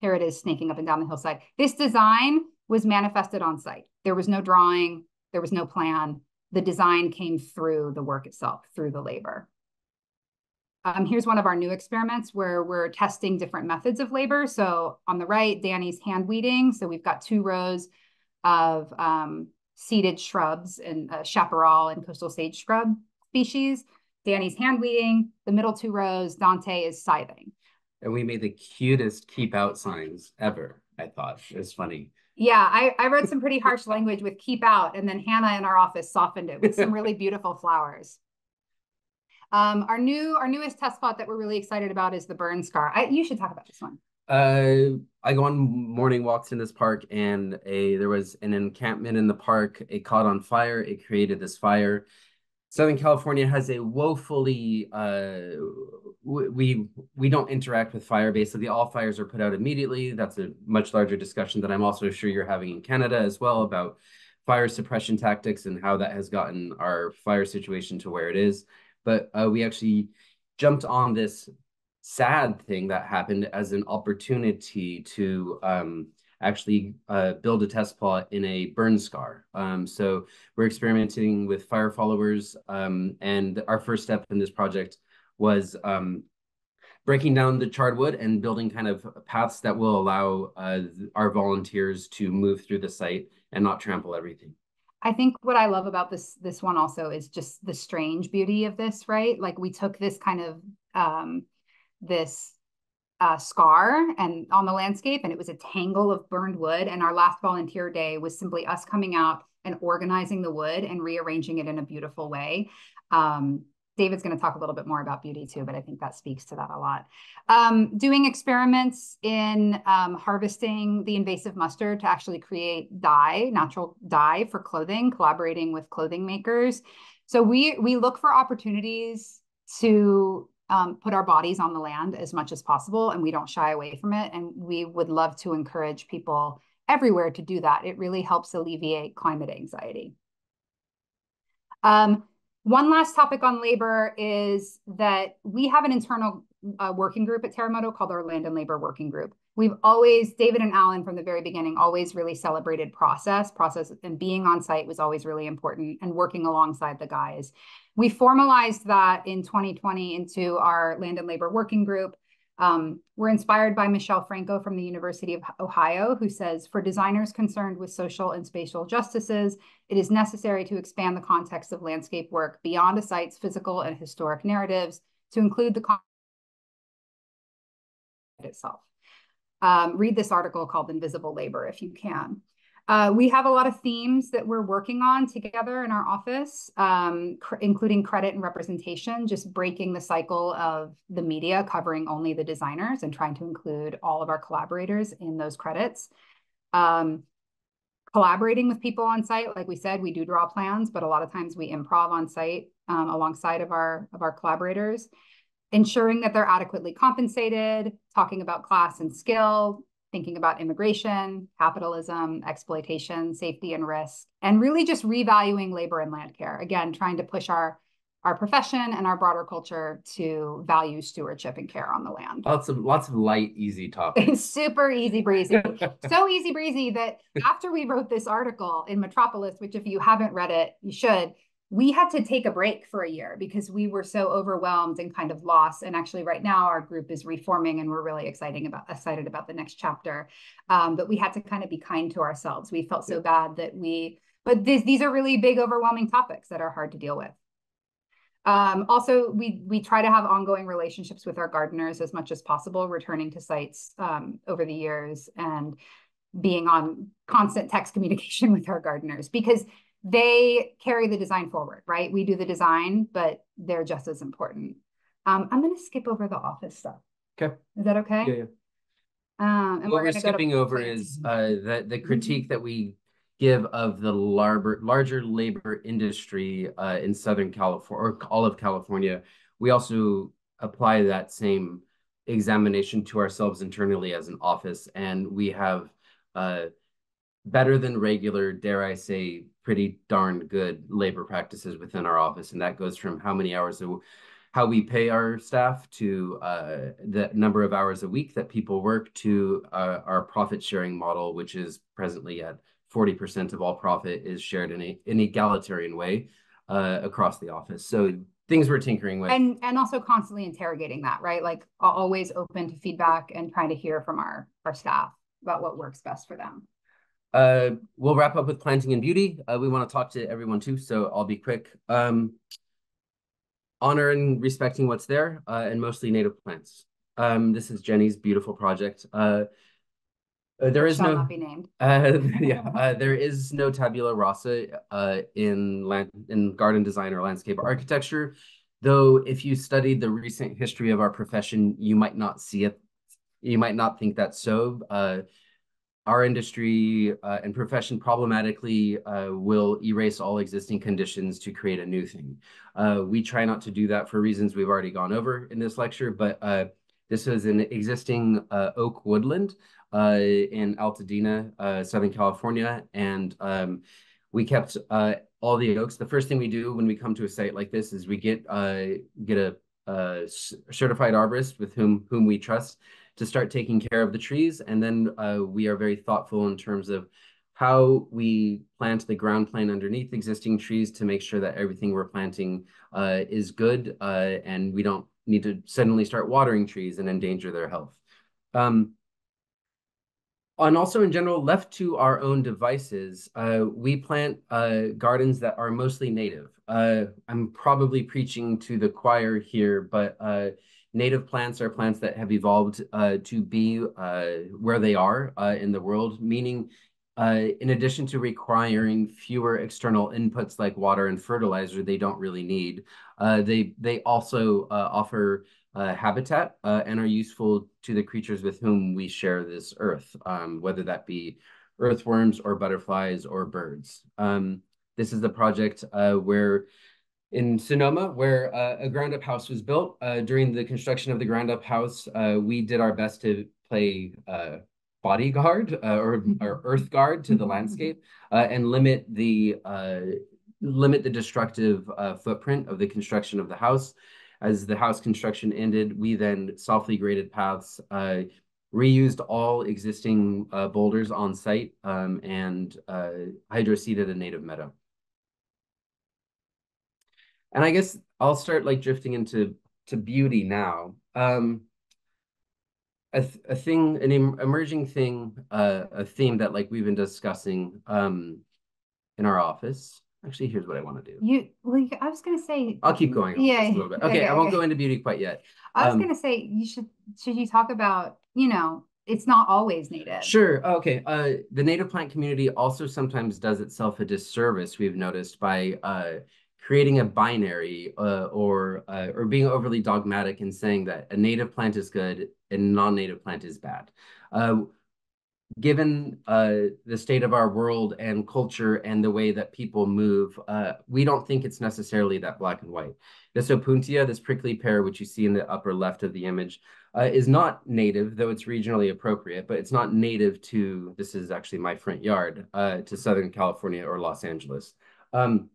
Here it is snaking up and down the hillside. This design was manifested on site. There was no drawing, There was no plan. The design came through the work itself, through the labor. Um, here's one of our new experiments where we're testing different methods of labor. So on the right, Danny's hand weeding. So we've got two rows of um, seeded shrubs and uh, chaparral and coastal sage scrub species. Danny's hand weeding. The middle two rows, Dante is scything. And we made the cutest keep out signs ever, I thought. It was funny. Yeah, I, I wrote some pretty harsh language with keep out, and then Hannah in our office softened it with some really beautiful flowers. Um, our new our newest test spot that we're really excited about is the burn scar. I, you should talk about this one. Uh, I go on morning walks in this park, and a there was an encampment in the park. It caught on fire. It created this fire. Southern California has a woefully uh, we we don't interact with fire. Basically, all fires are put out immediately. That's a much larger discussion that I'm also sure you're having in Canada as well about fire suppression tactics and how that has gotten our fire situation to where it is but uh, we actually jumped on this sad thing that happened as an opportunity to um, actually uh, build a test plot in a burn scar. Um, so we're experimenting with fire followers, um, and our first step in this project was um, breaking down the charred wood and building kind of paths that will allow uh, our volunteers to move through the site and not trample everything. I think what I love about this this one also is just the strange beauty of this, right? Like we took this kind of um, this uh, scar and on the landscape, and it was a tangle of burned wood. And our last volunteer day was simply us coming out and organizing the wood and rearranging it in a beautiful way. Um, David's going to talk a little bit more about beauty too, but I think that speaks to that a lot. Um, doing experiments in um, harvesting the invasive mustard to actually create dye, natural dye for clothing, collaborating with clothing makers. So we we look for opportunities to um, put our bodies on the land as much as possible, and we don't shy away from it. And we would love to encourage people everywhere to do that. It really helps alleviate climate anxiety. Um, one last topic on labor is that we have an internal uh, working group at Terremoto called our Land and Labor Working Group. We've always, David and Alan from the very beginning, always really celebrated process. Process and being on site was always really important and working alongside the guys. We formalized that in 2020 into our Land and Labor Working Group. Um, we're inspired by Michelle Franco from the University of Ohio, who says, for designers concerned with social and spatial justices, it is necessary to expand the context of landscape work beyond a site's physical and historic narratives to include the context itself. Um, read this article called Invisible Labor if you can. Uh, we have a lot of themes that we're working on together in our office, um, cr including credit and representation, just breaking the cycle of the media covering only the designers and trying to include all of our collaborators in those credits. Um, collaborating with people on site, like we said, we do draw plans, but a lot of times we improv on site um, alongside of our, of our collaborators ensuring that they're adequately compensated, talking about class and skill, thinking about immigration, capitalism, exploitation, safety and risk, and really just revaluing labor and land care. Again, trying to push our our profession and our broader culture to value stewardship and care on the land. Lots of lots of light, easy topics. Super easy breezy. so easy breezy that after we wrote this article in Metropolis, which if you haven't read it, you should, we had to take a break for a year because we were so overwhelmed and kind of lost. And actually, right now, our group is reforming, and we're really exciting about excited about the next chapter. Um, but we had to kind of be kind to ourselves. We felt so bad that we. But this, these are really big, overwhelming topics that are hard to deal with. Um, also, we we try to have ongoing relationships with our gardeners as much as possible, returning to sites um, over the years and being on constant text communication with our gardeners because they carry the design forward, right? We do the design, but they're just as important. Um, I'm going to skip over the office stuff. Okay. Is that okay? Yeah, yeah. Um, and what we're, we're skipping over is uh, the, the mm-hmm. critique mm -hmm. that we give of the larger, larger labor industry uh, in Southern California or all of California. We also apply that same examination to ourselves internally as an office, and we have uh, better than regular, dare I say, pretty darn good labor practices within our office. And that goes from how many hours, of, how we pay our staff to uh, the number of hours a week that people work to uh, our profit sharing model, which is presently at 40% of all profit is shared in a, an egalitarian way uh, across the office. So things we're tinkering with. And and also constantly interrogating that, right? Like always open to feedback and trying to hear from our our staff about what works best for them. Uh, we'll wrap up with planting and beauty. Uh, we want to talk to everyone too, so I'll be quick. Um, honor and respecting what's there, uh, and mostly native plants. Um, this is Jenny's beautiful project. Uh, uh, there is no be named. Uh, yeah, uh, there is no tabula rasa uh, in land in garden design or landscape architecture. Though, if you studied the recent history of our profession, you might not see it. You might not think that's so. Uh, our industry uh, and profession problematically uh, will erase all existing conditions to create a new thing. Uh, we try not to do that for reasons we've already gone over in this lecture, but uh, this is an existing uh, oak woodland uh, in Altadena, Southern California, and um, we kept all the oaks. The first thing we do when we come to a site like this is we get get a, a certified arborist with whom whom we trust to start taking care of the trees. And then uh, we are very thoughtful in terms of how we plant the ground plane underneath existing trees to make sure that everything we're planting uh, is good uh, and we don't need to suddenly start watering trees and endanger their health. Um, and also in general, left to our own devices, uh, we plant uh, gardens that are mostly native. Uh, I'm probably preaching to the choir here, but uh, Native plants are plants that have evolved uh, to be uh, where they are uh, in the world, meaning uh, in addition to requiring fewer external inputs like water and fertilizer they don't really need, uh, they, they also uh, offer habitat and are useful to the creatures with whom we share this earth, um, whether that be earthworms or butterflies or birds. Um, this is the project where in Sonoma, where uh, a ground up house was built. Uh, during the construction of the ground up house, uh, we did our best to play uh, bodyguard uh, or, or earth guard to the landscape uh, and limit the limit the destructive footprint of the construction of the house. As the house construction ended, we then softly graded paths, reused all existing boulders on site, um, and hydroseeded a native meadow. And I guess I'll start like drifting into to beauty now. Um, a, th a thing, an em emerging thing, uh, a theme that like we've been discussing um, in our office. Actually, here's what I want to do. You well, I was gonna say. I'll keep going. Yeah. A little bit. Okay, okay I won't okay. go into beauty quite yet. I was um, gonna say you should. Should you talk about you know it's not always native. Sure. Okay. Uh, the native plant community also sometimes does itself a disservice. We've noticed by uh, creating a binary uh, or uh, or being overly dogmatic in saying that a native plant is good and non-native plant is bad. Uh, given uh, the state of our world and culture and the way that people move, uh, we don't think it's necessarily that black and white. This opuntia, this prickly pear, which you see in the upper left of the image, uh, is not native, though it's regionally appropriate, but it's not native to, this is actually my front yard, to Southern California or Los Angeles. Um,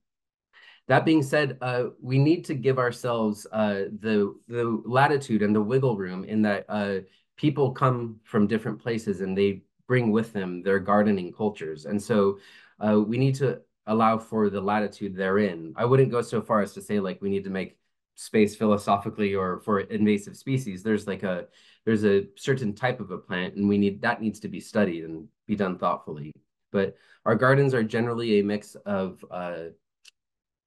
that being said, uh, we need to give ourselves uh, the the latitude and the wiggle room in that uh, people come from different places and they bring with them their gardening cultures, and so uh, we need to allow for the latitude therein. I wouldn't go so far as to say like we need to make space philosophically or for invasive species. There's like a there's a certain type of a plant, and we need that needs to be studied and be done thoughtfully. But our gardens are generally a mix of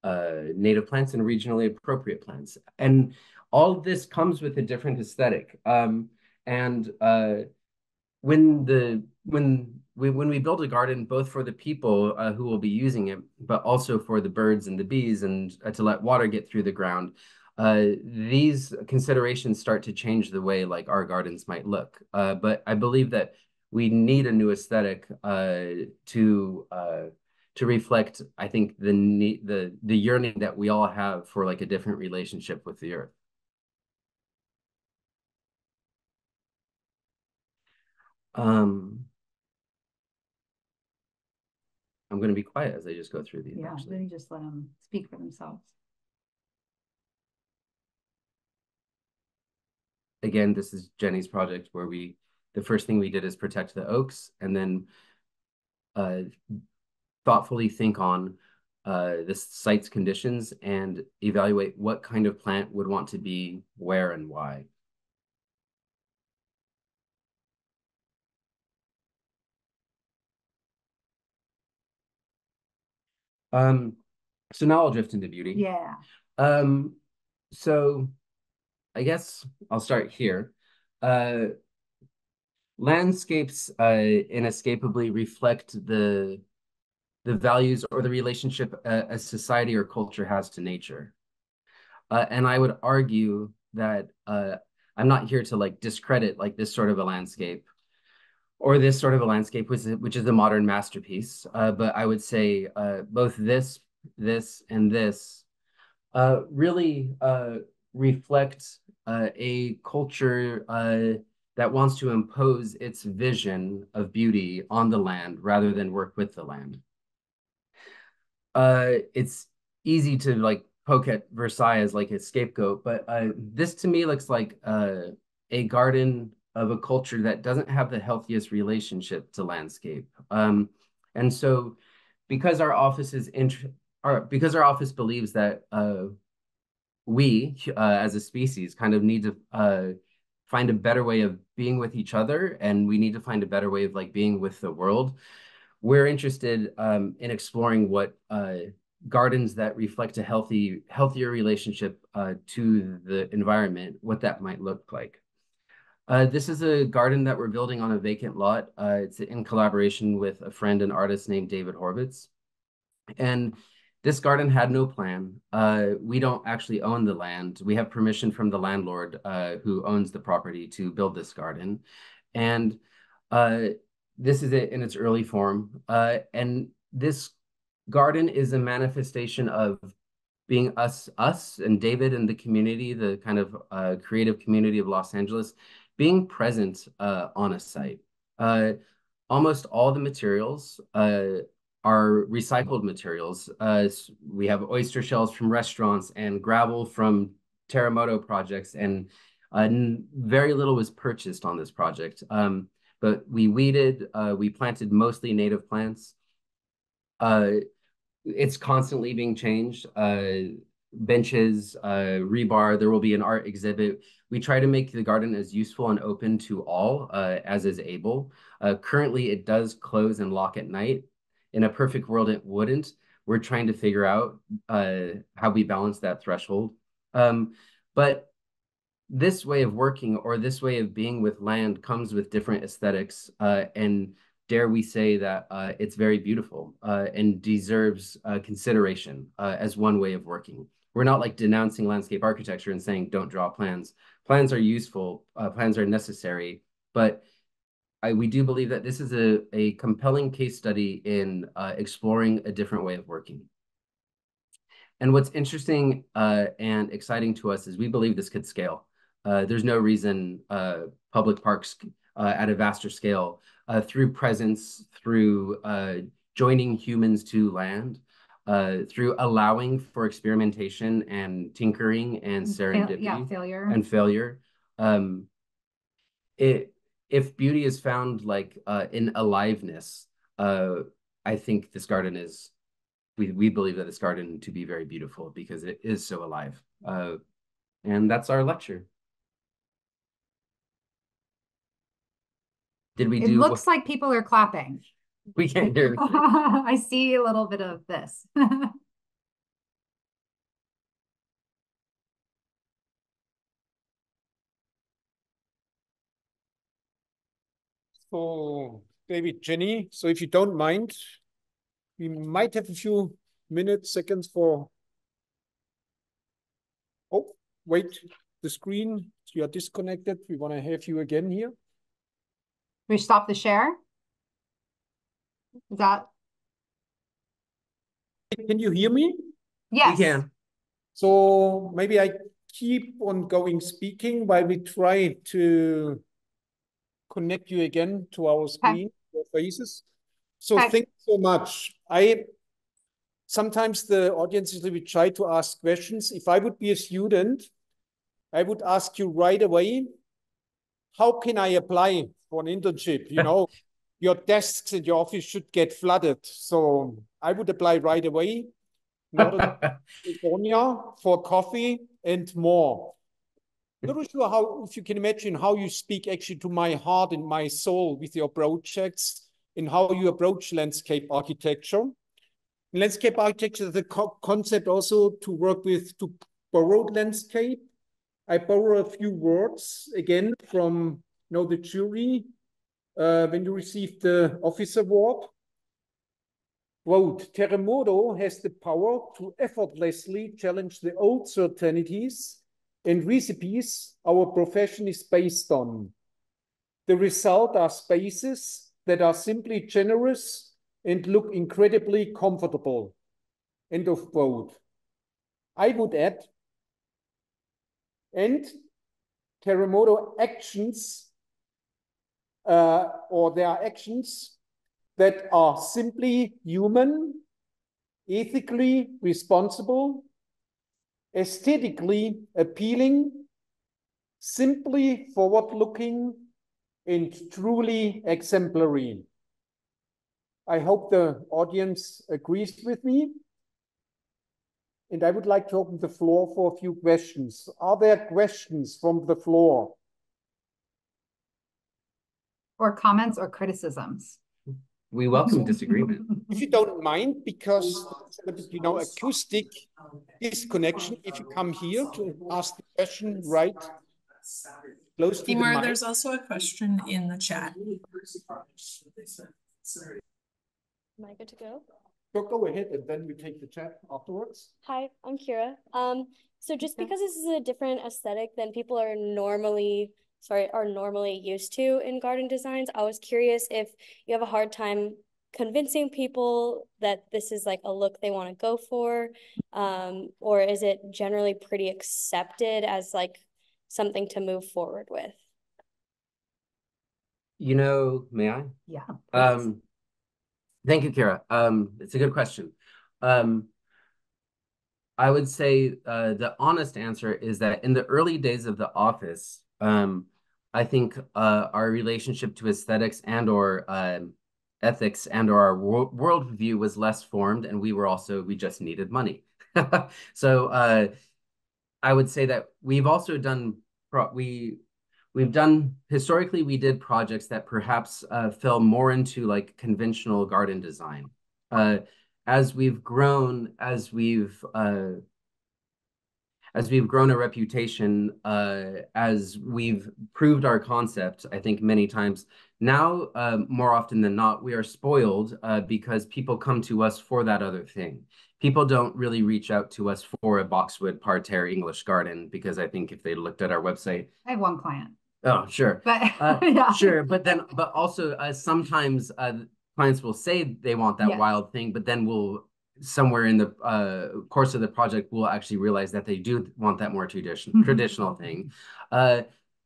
uh, native plants and regionally appropriate plants. And all this comes with a different aesthetic. Um, and uh, when the when we when we build a garden, both for the people uh, who will be using it, but also for the birds and the bees, and uh, to let water get through the ground, uh, these considerations start to change the way like our gardens might look. Uh, but I believe that we need a new aesthetic to to reflect, I think, the need, the the yearning that we all have for like a different relationship with the earth. Um, I'm going to be quiet as I just go through these. Yeah, actually. me just let them speak for themselves. Again, this is Jenny's project where we, the first thing we did is protect the oaks and then uh, thoughtfully think on uh, this site's conditions and evaluate what kind of plant would want to be where and why. Um, so now I'll drift into beauty. Yeah. Um, so I guess I'll start here. Uh, landscapes uh, inescapably reflect the the values or the relationship a, a society or culture has to nature. Uh, and I would argue that uh, I'm not here to like discredit like this sort of a landscape or this sort of a landscape, which is, which is a modern masterpiece. Uh, but I would say uh, both this, this, and this uh, really uh, reflect a culture that wants to impose its vision of beauty on the land rather than work with the land. Uh, it's easy to like poke at Versailles as like a scapegoat, but uh, this to me looks like uh, a garden of a culture that doesn't have the healthiest relationship to landscape. Um, and so, because our office is int- our, because our office believes that uh, we uh, as a species kind of need to uh, find a better way of being with each other, and we need to find a better way of like being with the world. We're interested um, in exploring what uh, gardens that reflect a healthy, healthier relationship uh, to the environment, what that might look like. Uh, this is a garden that we're building on a vacant lot. Uh, it's in collaboration with a friend and artist named David Horvitz. And this garden had no plan. Uh, we don't actually own the land. We have permission from the landlord uh, who owns the property to build this garden. And this is it in its early form. Uh, and this garden is a manifestation of being us, us and David and the community, the kind of creative community of Los Angeles, being present uh, on a site. Uh, almost all the materials uh, are recycled materials. Uh, we have oyster shells from restaurants and gravel from Terremoto projects, and uh, very little was purchased on this project. Um, but we weeded, uh, we planted mostly native plants. it's constantly being changed benches, uh, rebar. There will be an art exhibit. We try to make the garden as useful and open to all uh, as is able. Uh, currently, it does close and lock at night. In a perfect world, it wouldn't. We're trying to figure out uh, how we balance that threshold. Um, but this way of working or this way of being with land comes with different aesthetics uh, and dare we say that uh, it's very beautiful uh, and deserves uh, consideration uh, as one way of working. We're not like denouncing landscape architecture and saying don't draw plans. Plans are useful, uh, plans are necessary, but I, we do believe that this is a, a compelling case study in exploring a different way of working. And what's interesting and exciting to us is we believe this could scale. Uh, there's no reason uh, public parks uh, at a vaster scale through presence, through joining humans to land, uh, through allowing for experimentation and tinkering and serendipity yeah, failure and failure. Um, it, if beauty is found like uh, in aliveness, uh, I think this garden is, we, we believe that this garden to be very beautiful because it is so alive. Uh, and that's our lecture. Did we it do? It looks like people are clapping. We can't hear. I see a little bit of this. so, David, Jenny, so if you don't mind, we might have a few minutes, seconds for. Oh, wait, the screen, you are disconnected. We want to have you again here. We stop the share? Is that? Can you hear me? Yes. We can. So maybe I keep on going speaking while we try to connect you again to our screen, okay. your faces. So okay. thank you so much. I sometimes the audiences we try to ask questions. If I would be a student, I would ask you right away, how can I apply for an internship? You know, your desks in your office should get flooded. So I would apply right away. California for coffee and more. Not sure how, if you can imagine how you speak actually to my heart and my soul with your projects and how you approach landscape architecture. In landscape architecture, the co concept also to work with to borrow landscape. I borrow a few words again from know the jury uh, when you received the office award. Quote, Terremoto has the power to effortlessly challenge the old certainties and recipes our profession is based on. The result are spaces that are simply generous and look incredibly comfortable. End of quote. I would add, and Terremoto actions, uh, or there are actions that are simply human, ethically responsible, aesthetically appealing, simply forward-looking, and truly exemplary. I hope the audience agrees with me. And I would like to open the floor for a few questions. Are there questions from the floor? Or comments or criticisms? We welcome disagreement. If you don't mind, because you know, acoustic disconnection, if you come here to ask the question right close to Timur, the there's also a question in the chat. Am I good to go? So go ahead and then we take the chat afterwards. Hi, I'm Kira. Um, so just because this is a different aesthetic than people are normally sorry, are normally used to in garden designs. I was curious if you have a hard time convincing people that this is like a look they want to go for, um, or is it generally pretty accepted as like something to move forward with? You know, may I? Yeah. Um, thank you, Kira. Um, it's a good question. Um, I would say uh, the honest answer is that in the early days of the office, um, I think uh, our relationship to aesthetics and or uh, ethics and or our wor worldview was less formed, and we were also we just needed money. so uh, I would say that we've also done we we've done historically we did projects that perhaps uh, fell more into like conventional garden design. Uh, as we've grown, as we've uh, as we've grown a reputation, uh, as we've proved our concept, I think many times now, uh, more often than not, we are spoiled uh, because people come to us for that other thing. People don't really reach out to us for a boxwood parterre English garden because I think if they looked at our website, I have one client. Oh, sure. But uh, yeah. Sure. But then, but also uh, sometimes uh, clients will say they want that wild thing, but then we'll somewhere in the uh, course of the project we'll actually realize that they do want that more tradition Mhm. traditional thing uh,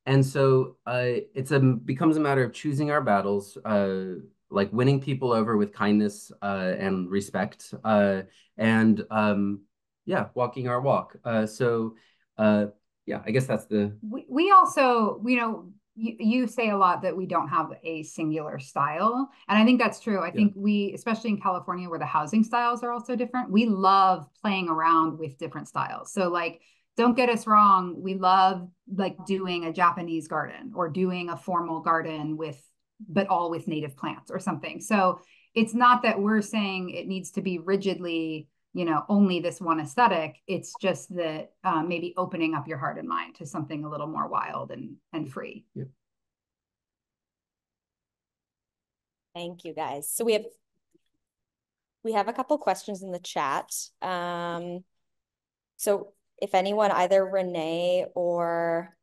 and so uh, it's a becomes a matter of choosing our battles uh, like winning people over with kindness uh, and respect uh, and um, yeah walking our walk uh, so uh, yeah i guess that's the we, we also, you know, you, you say a lot that we don't have a singular style. And I think that's true. I think we, especially in California where the housing styles are also different, we love playing around with different styles. So like, don't get us wrong, we love like doing a Japanese garden or doing a formal garden with, but all with native plants or something. So it's not that we're saying it needs to be rigidly you know only this one aesthetic it's just that um, maybe opening up your heart and mind to something a little more wild and and free Thank you, guys. So we have we have a couple questions in the chat. Um, so if anyone, either Renee or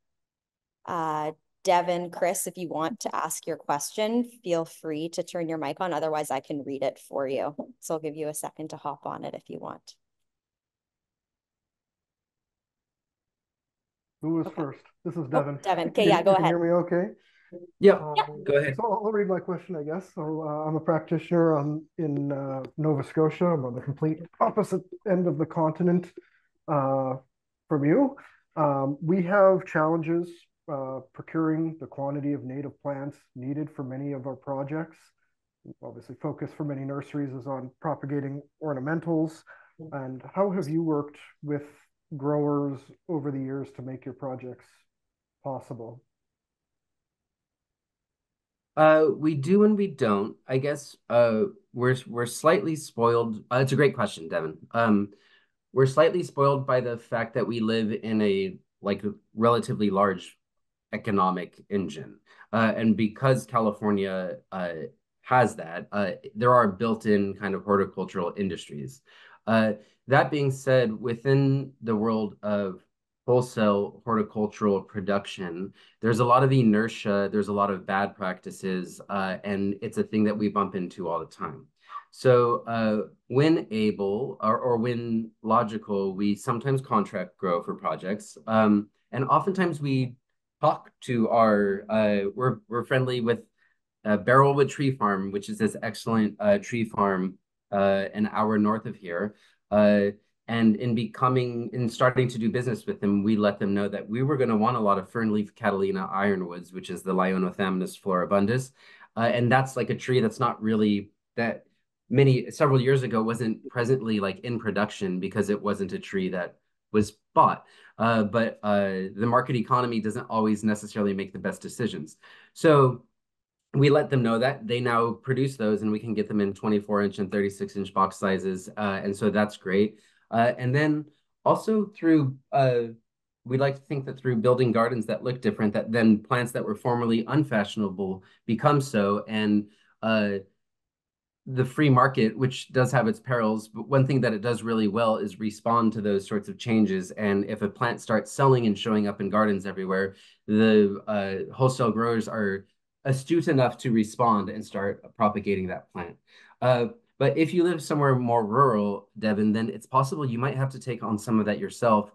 uh, Devin, Chris, if you want to ask your question, feel free to turn your mic on. Otherwise, I can read it for you. So I'll give you a second to hop on it if you want. Who was Okay. first? This is Oh, Devin. Devin. Okay, Can- yeah, go can you ahead. Hear me okay? yeah Um, go ahead So I'll I'll read my question, I guess. So uh, I'm a practitioner on, in uh, Nova Scotia. I'm on the complete opposite end of the continent uh, from you. Um, we have challenges uh, procuring the quantity of native plants needed for many of our projects. obviously focus for many nurseries is on propagating ornamentals. And how have you worked with growers over the years to make your projects possible? Uh, we do and we don't. I guess uh, we're we're slightly spoiled. Uh, it's a great question, Devin. Um, we're slightly spoiled by the fact that we live in a like relatively large economic engine, uh, and because California uh, has that, uh, there are built-in kind of horticultural industries. Uh, that being said, within the world of wholesale horticultural production, there's a lot of inertia, there's a lot of bad practices, uh, and it's a thing that we bump into all the time. So uh, when able or, or when logical, we sometimes contract grow for projects. Um, and oftentimes we talk to our, uh, we're, we're friendly with uh, Barrelwood Tree Farm, which is this excellent uh, tree farm uh, an hour north of here. Uh, and in becoming, in starting to do business with them, we let them know that we were going to want a lot of fernleaf Catalina ironwoods, which is the Lyonothamnus floribundus. Uh, and that's like a tree that's not really that many, several years ago, wasn't presently like in production because it wasn't a tree that was bought. Uh, but uh, the market economy doesn't always necessarily make the best decisions. So we let them know that they now produce those and we can get them in 24 inch and 36 inch box sizes. Uh, and so that's great. Uh, and then also through, uh, we like to think that through building gardens that look different, that then plants that were formerly unfashionable become so. And uh, the free market, which does have its perils, but one thing that it does really well is respond to those sorts of changes. And if a plant starts selling and showing up in gardens everywhere, the uh, wholesale growers are astute enough to respond and start propagating that plant. Uh, but if you live somewhere more rural, Devin, then it's possible you might have to take on some of that yourself.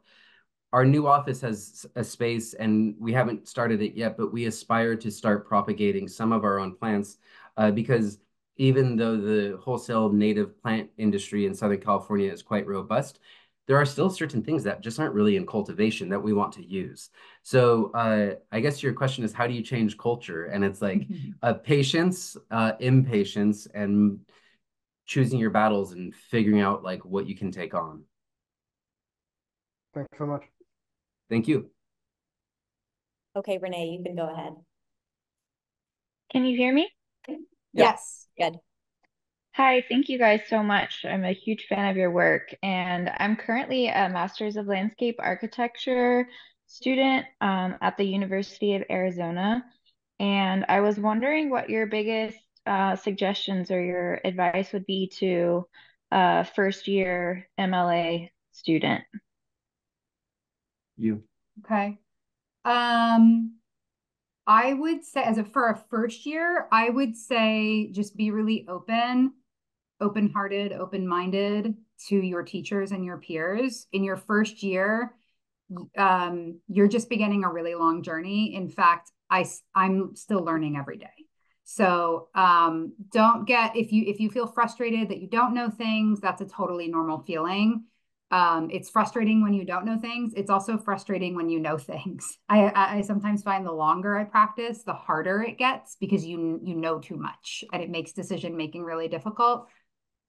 Our new office has a space and we haven't started it yet, but we aspire to start propagating some of our own plants uh, because even though the wholesale native plant industry in Southern California is quite robust, there are still certain things that just aren't really in cultivation that we want to use. So uh, I guess your question is, how do you change culture? And it's like uh, patience, uh, impatience, and choosing your battles and figuring out like what you can take on. Thanks so much. Thank you. Okay, Renee, you can go ahead. Can you hear me? Yes. Good. Hi, thank you guys so much. I'm a huge fan of your work, and I'm currently a Master's of Landscape Architecture student um, at the University of Arizona. And I was wondering what your biggest uh, suggestions or your advice would be to a first year MLA student? You. Okay. Um, I would say as a for a first year, I would say just be really open open-hearted, open-minded to your teachers and your peers. In your first year, um, you're just beginning a really long journey. In fact, I, I'm still learning every day. So um, don't get if you if you feel frustrated that you don't know things, that's a totally normal feeling. Um, it's frustrating when you don't know things. It's also frustrating when you know things. I, I sometimes find the longer I practice, the harder it gets because you you know too much and it makes decision making really difficult.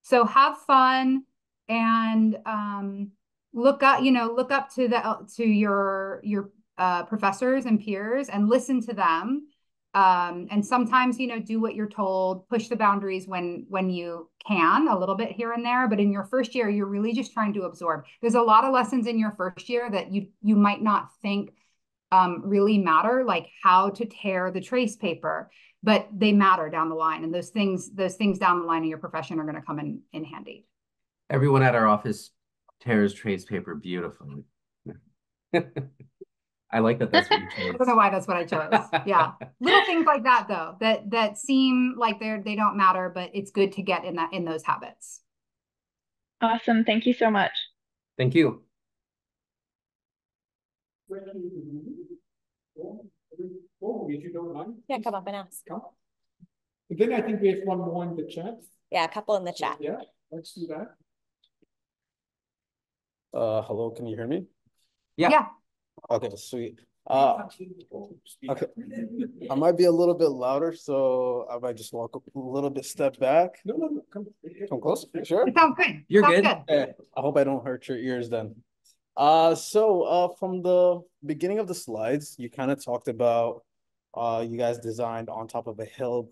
So have fun and um, look up, you know, look up to the to your your uh, professors and peers and listen to them. Um, and sometimes, you know, do what you're told, push the boundaries when when you can, a little bit here and there. But in your first year, you're really just trying to absorb. There's a lot of lessons in your first year that you you might not think um, really matter, like how to tear the trace paper, but they matter down the line and those things those things down the line in your profession are going to come in in handy everyone at our office tears trace paper beautifully i like that that's what you chose i don't know why that's what i chose yeah little things like that though that that seem like they're they don't matter but it's good to get in that in those habits awesome thank you so much thank you if you don't mind. Yeah, come up and ask. Come. Then I think we have one more in the chat. Yeah, a couple in the chat. Yeah, let's do that. Uh, hello, can you hear me? Yeah. yeah Okay, sweet. Uh, okay. I might be a little bit louder, so I might just walk a little bit step back. No, no, no, come, Come close, sure? It sounds good. You're Sounds good. Okay, I hope I don't hurt your ears then. Uh, so uh, from the beginning of the slides, you kind of talked about uh, you guys designed on top of a hill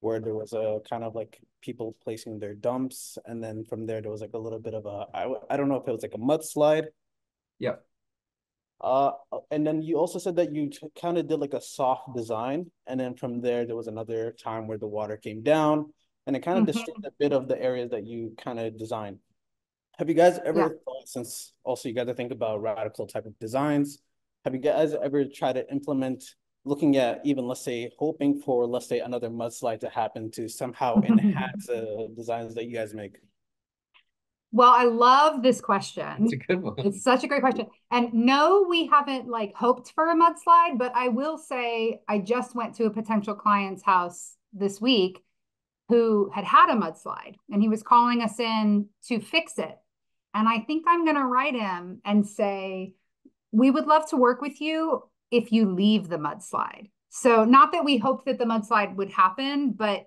where there was a kind of like people placing their dumps, and then from there there was like a little bit of a I w- I don't know if it was like a mudslide. Yep. Uh, and then you also said that you kind of did like a soft design, and then from there there was another time where the water came down, and it kind of Mhm. destroyed a bit of the areas that you kind of designed. Have you guys ever Yeah. thought, since also you got to think about radical type of designs, have you guys ever tried to implement looking at even let's say hoping for let's say another mudslide to happen to somehow enhance the designs that you guys make? Well, I love this question. It's a good one. It's such a great question. And no, we haven't like hoped for a mudslide, but I will say I just went to a potential client's house this week who had had a mudslide and he was calling us in to fix it. And I think I'm going to write him and say, we would love to work with you if you leave the mudslide. So, not that we hope that the mudslide would happen, but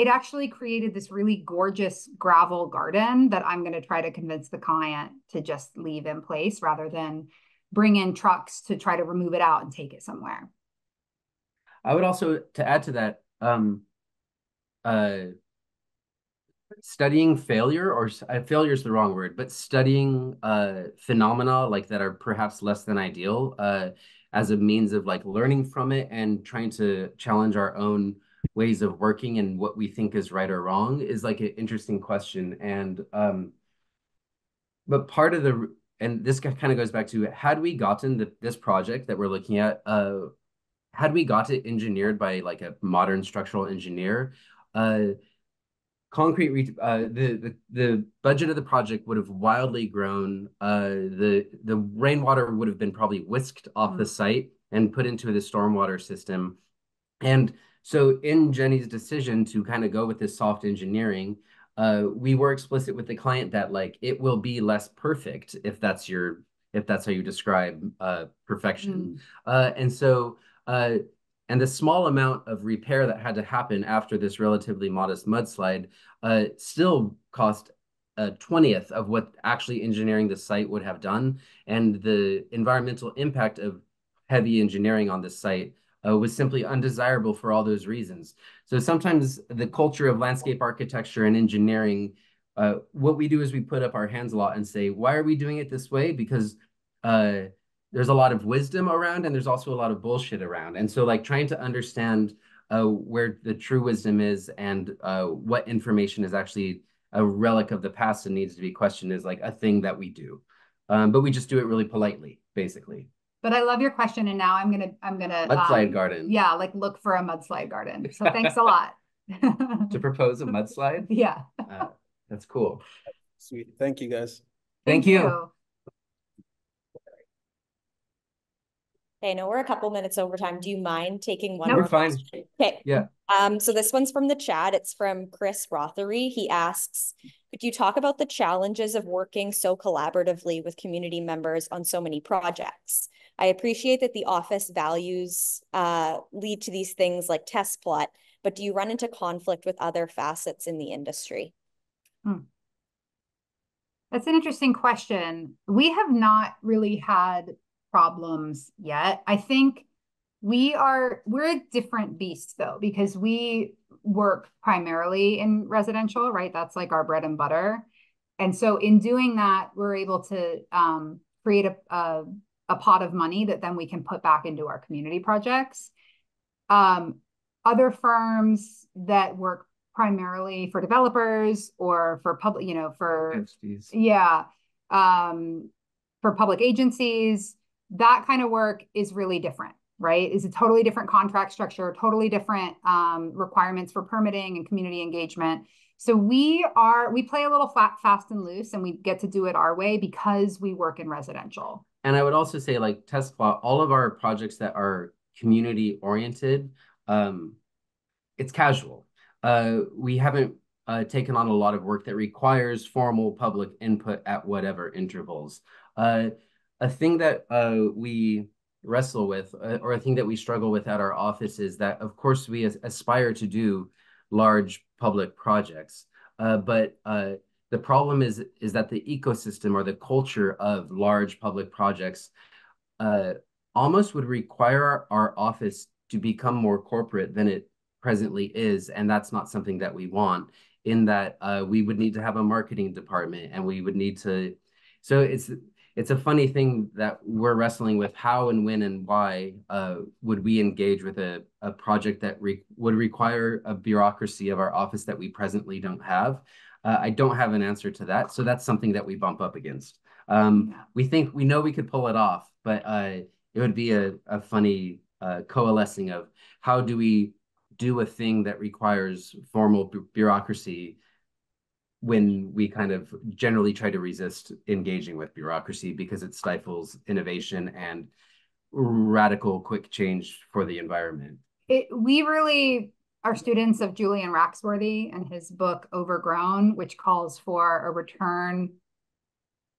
it actually created this really gorgeous gravel garden that I'm going to try to convince the client to just leave in place rather than bring in trucks to try to remove it out and take it somewhere. I would also, to add to that, um, uh, studying failure or uh, failure is the wrong word, but studying uh phenomena like that are perhaps less than ideal uh as a means of like learning from it and trying to challenge our own ways of working and what we think is right or wrong is like an interesting question. And um, but part of the and this kind of goes back to had we gotten the, this project that we're looking at uh had we got it engineered by like a modern structural engineer, uh, concrete re uh, the, the the budget of the project would have wildly grown. Uh, the the rainwater would have been probably whisked off the site and put into the stormwater system. And so in Jenny's decision to kind of go with this soft engineering, uh, we were explicit with the client that like it will be less perfect if that's your if that's how you describe uh, perfection. Uh, and so uh, and the small amount of repair that had to happen after this relatively modest mudslide uh, still cost a twentieth of what actually engineering the site would have done. And the environmental impact of heavy engineering on this site uh, was simply undesirable for all those reasons. So sometimes the culture of landscape architecture and engineering, uh, what we do is we put up our hands a lot and say, why are we doing it this way? Because uh, there's a lot of wisdom around and there's also a lot of bullshit around. And so like trying to understand uh, where the true wisdom is and uh, what information is actually a relic of the past and needs to be questioned is like a thing that we do. Um, but we just do it really politely, basically. But I love your question, and now I'm gonna I'm gonna Mudslide um, garden. Yeah, like look for a mudslide garden. So thanks a lot. To propose a mudslide? Yeah. Uh, that's cool. Sweet. Thank you guys. Thank you. Okay, I know we're a couple minutes over time. Do you mind taking one No, more we're fine. question? Okay. Yeah. Um, so this one's from the chat. It's from Chris Rothery. He asks, could you talk about the challenges of working so collaboratively with community members on so many projects? I appreciate that the office values uh, lead to these things like test plot, but do you run into conflict with other facets in the industry? That's an interesting question. We have not really had problems yet. I think we are we're a different beast though because we work primarily in residential, right? That's like our bread and butter. And so in doing that, we're able to um, create a, a a pot of money that then we can put back into our community projects. Um, other firms that work primarily for developers or for public, you know, for Entities. yeah, um, for public agencies, that kind of work is really different, right? Is a totally different contract structure, totally different um, requirements for permitting and community engagement. So we are we play a little flat, fast and loose, and we get to do it our way because we work in residential. And I would also say like test plot, all of our projects that are community oriented, um, it's casual. Uh, we haven't uh, taken on a lot of work that requires formal public input at whatever intervals. Uh, a thing that uh, we wrestle with, uh, or a thing that we struggle with at our office is that, of course, we aspire to do large public projects, uh, but the problem is is that the ecosystem or the culture of large public projects uh, almost would require our, our office to become more corporate than it presently is, and that's not something that we want. In that uh, we would need to have a marketing department, and we would need to. So it's it's a funny thing that we're wrestling with how and when and why uh, would we engage with a, a project that re would require a bureaucracy of our office that we presently don't have. Uh, I don't have an answer to that. So that's something that we bump up against. Um, we think we know we could pull it off, but uh, it would be a, a funny uh, coalescing of how do we do a thing that requires formal bureaucracy when we kind of generally try to resist engaging with bureaucracy because it stifles innovation and radical quick change for the environment. It, we really are students of Julian Raxworthy and his book Overgrown, which calls for a return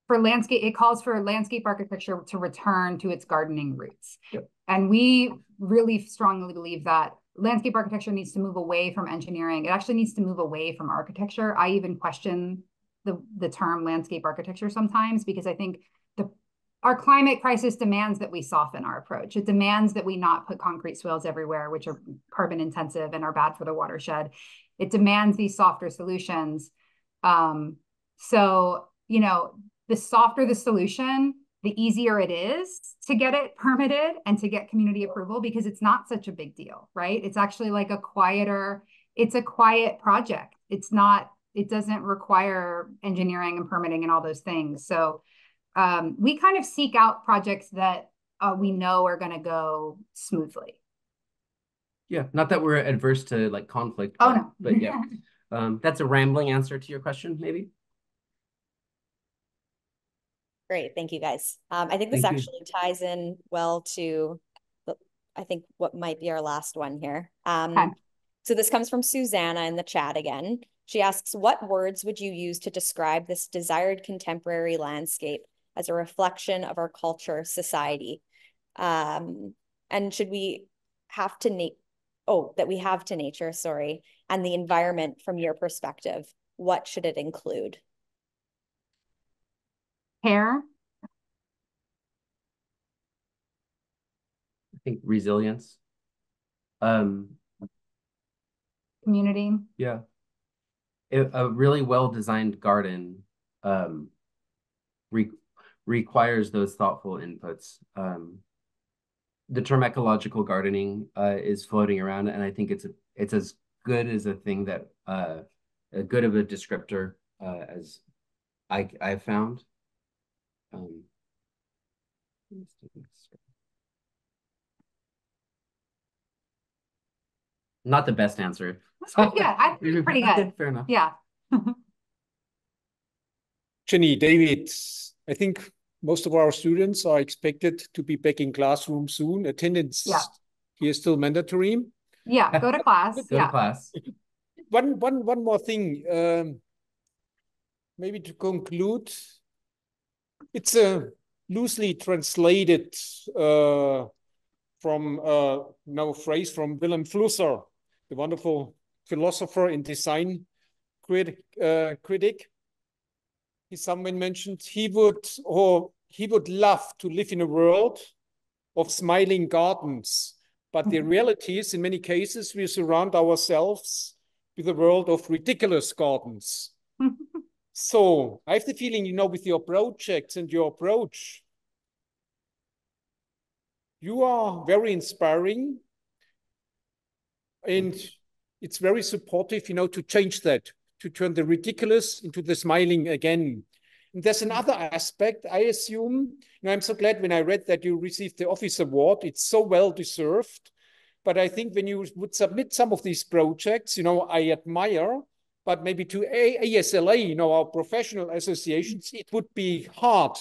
for landscape. It calls for landscape architecture to return to its gardening roots. Yep. And we really strongly believe that landscape architecture needs to move away from engineering. It actually needs to move away from architecture. I even question the, the term landscape architecture sometimes because I think our climate crisis demands that we soften our approach. It demands that we not put concrete swales everywhere, which are carbon intensive and are bad for the watershed. It demands these softer solutions. Um, so, you know, the softer the solution, the easier it is to get it permitted and to get community approval because it's not such a big deal, right? It's actually like a quieter, it's a quiet project. It's not, it doesn't require engineering and permitting and all those things. So um, we kind of seek out projects that uh, we know are going to go smoothly. Yeah, not that we're adverse to like conflict. Oh but, no, but yeah, um, that's a rambling answer to your question, maybe. Great, thank you guys. Um, I think this Thank actually ties in well to, the, I think what might be our last one here. Um, Okay. so this comes from Susanna in the chat again. She asks, what words would you use to describe this desired contemporary landscape as a reflection of our culture, society? Um, and should we have to na- oh, that we have to nature, sorry, and the environment from your perspective, what should it include? Care, I think resilience. Um, community. yeah. A, a really well-designed garden um, re requires those thoughtful inputs. Um, the term ecological gardening uh, is floating around, and I think it's a, it's as good as a thing that uh, a good of a descriptor uh, as I I've found. Um, not the best answer. That's pretty good. I think pretty good. Fair enough. Yeah. Jenny, David, I think most of our students are expected to be back in classroom soon. Attendance Yeah. here is still mandatory. Yeah, go to class. Go yeah. to class. One, one, one more thing. Um, maybe to conclude, it's a loosely translated uh, from uh, now phrase from Vilém Flusser, the wonderful philosopher and design critic. Uh, critic. He someone mentioned he would or he would love to live in a world of smiling gardens, but the mm-hmm. reality is, in many cases, we surround ourselves with a world of ridiculous gardens. So I have the feeling, you know, with your projects and your approach, you are very inspiring and it's very supportive, you know, to change that, to turn the ridiculous into the smiling again. And there's another aspect, I assume, and I'm so glad when I read that you received the Office Award. It's so well deserved. But I think when you would submit some of these projects, you know, I admire but maybe to ASLA, you know, our professional associations, it would be hard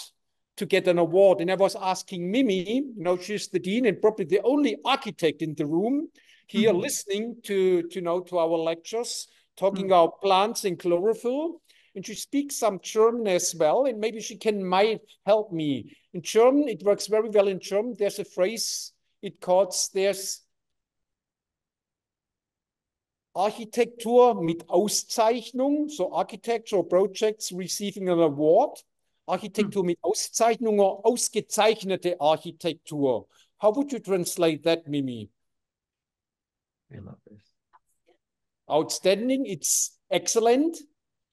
to get an award. And I was asking Mimi, you know, she's the dean and probably the only architect in the room here mm -hmm. listening to, to, you know, to our lectures, talking mm about plants and chlorophyll. and she speaks some German as well, and maybe she can might help me. In German, it works very well in German. There's a phrase it calls there's Architektur mit Auszeichnung, so architectural projects receiving an award. Architektur mit Auszeichnung or ausgezeichnete Architektur. How would you translate that, Mimi? I love this. Outstanding, it's excellent.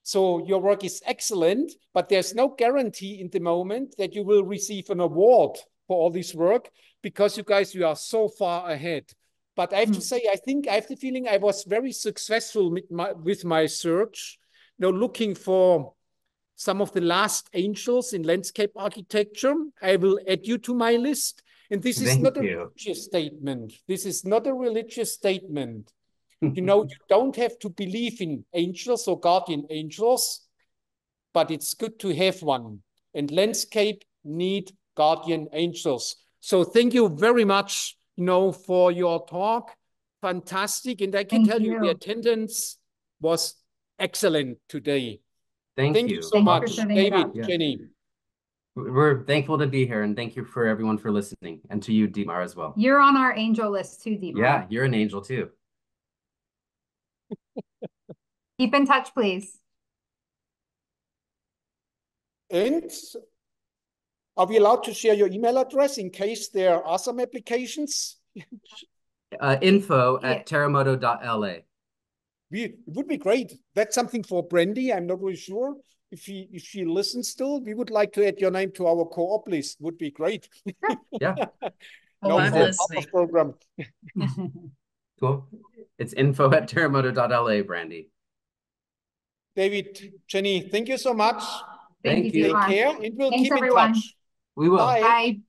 So your work is excellent, but there's no guarantee in the moment that you will receive an award for all this work because you guys, you are so far ahead. But I have to hmm. say, I think I have the feeling I was very successful with my, with my search, you know, looking for some of the last angels in landscape architecture. I will add you to my list. And this is Thank not a religious statement. This is not a religious statement. You know, you don't have to believe in angels or guardian angels, but it's good to have one. And landscape need guardian angels. So thank you very much, you know, for your talk. Fantastic. And I can Thank tell you, the attendance was excellent today. Thank, Thank you. you so Thank much, setting David, up. Yeah. Jenny. We're thankful to be here and thank you for everyone for listening and to you, Dietmar, as well. You're on our angel list too, Deepa. Yeah, you're an angel too. Keep in touch, please. And are we allowed to share your email address in case there are some applications? Uh, info Yeah. at terremoto.la. We, it would be great. That's something for Brandy. I'm not really sure if she if she listens still. We would like to add your name to our co-op list. Would be great. Yeah, No, I'm for program. cool. It's info at terremoto.la, Brandy. David, Jenny, thank you so much. Thank Thank you. you, Take Deepa. care, and we'll Thanks, keep in touch. We will. Bye. Bye.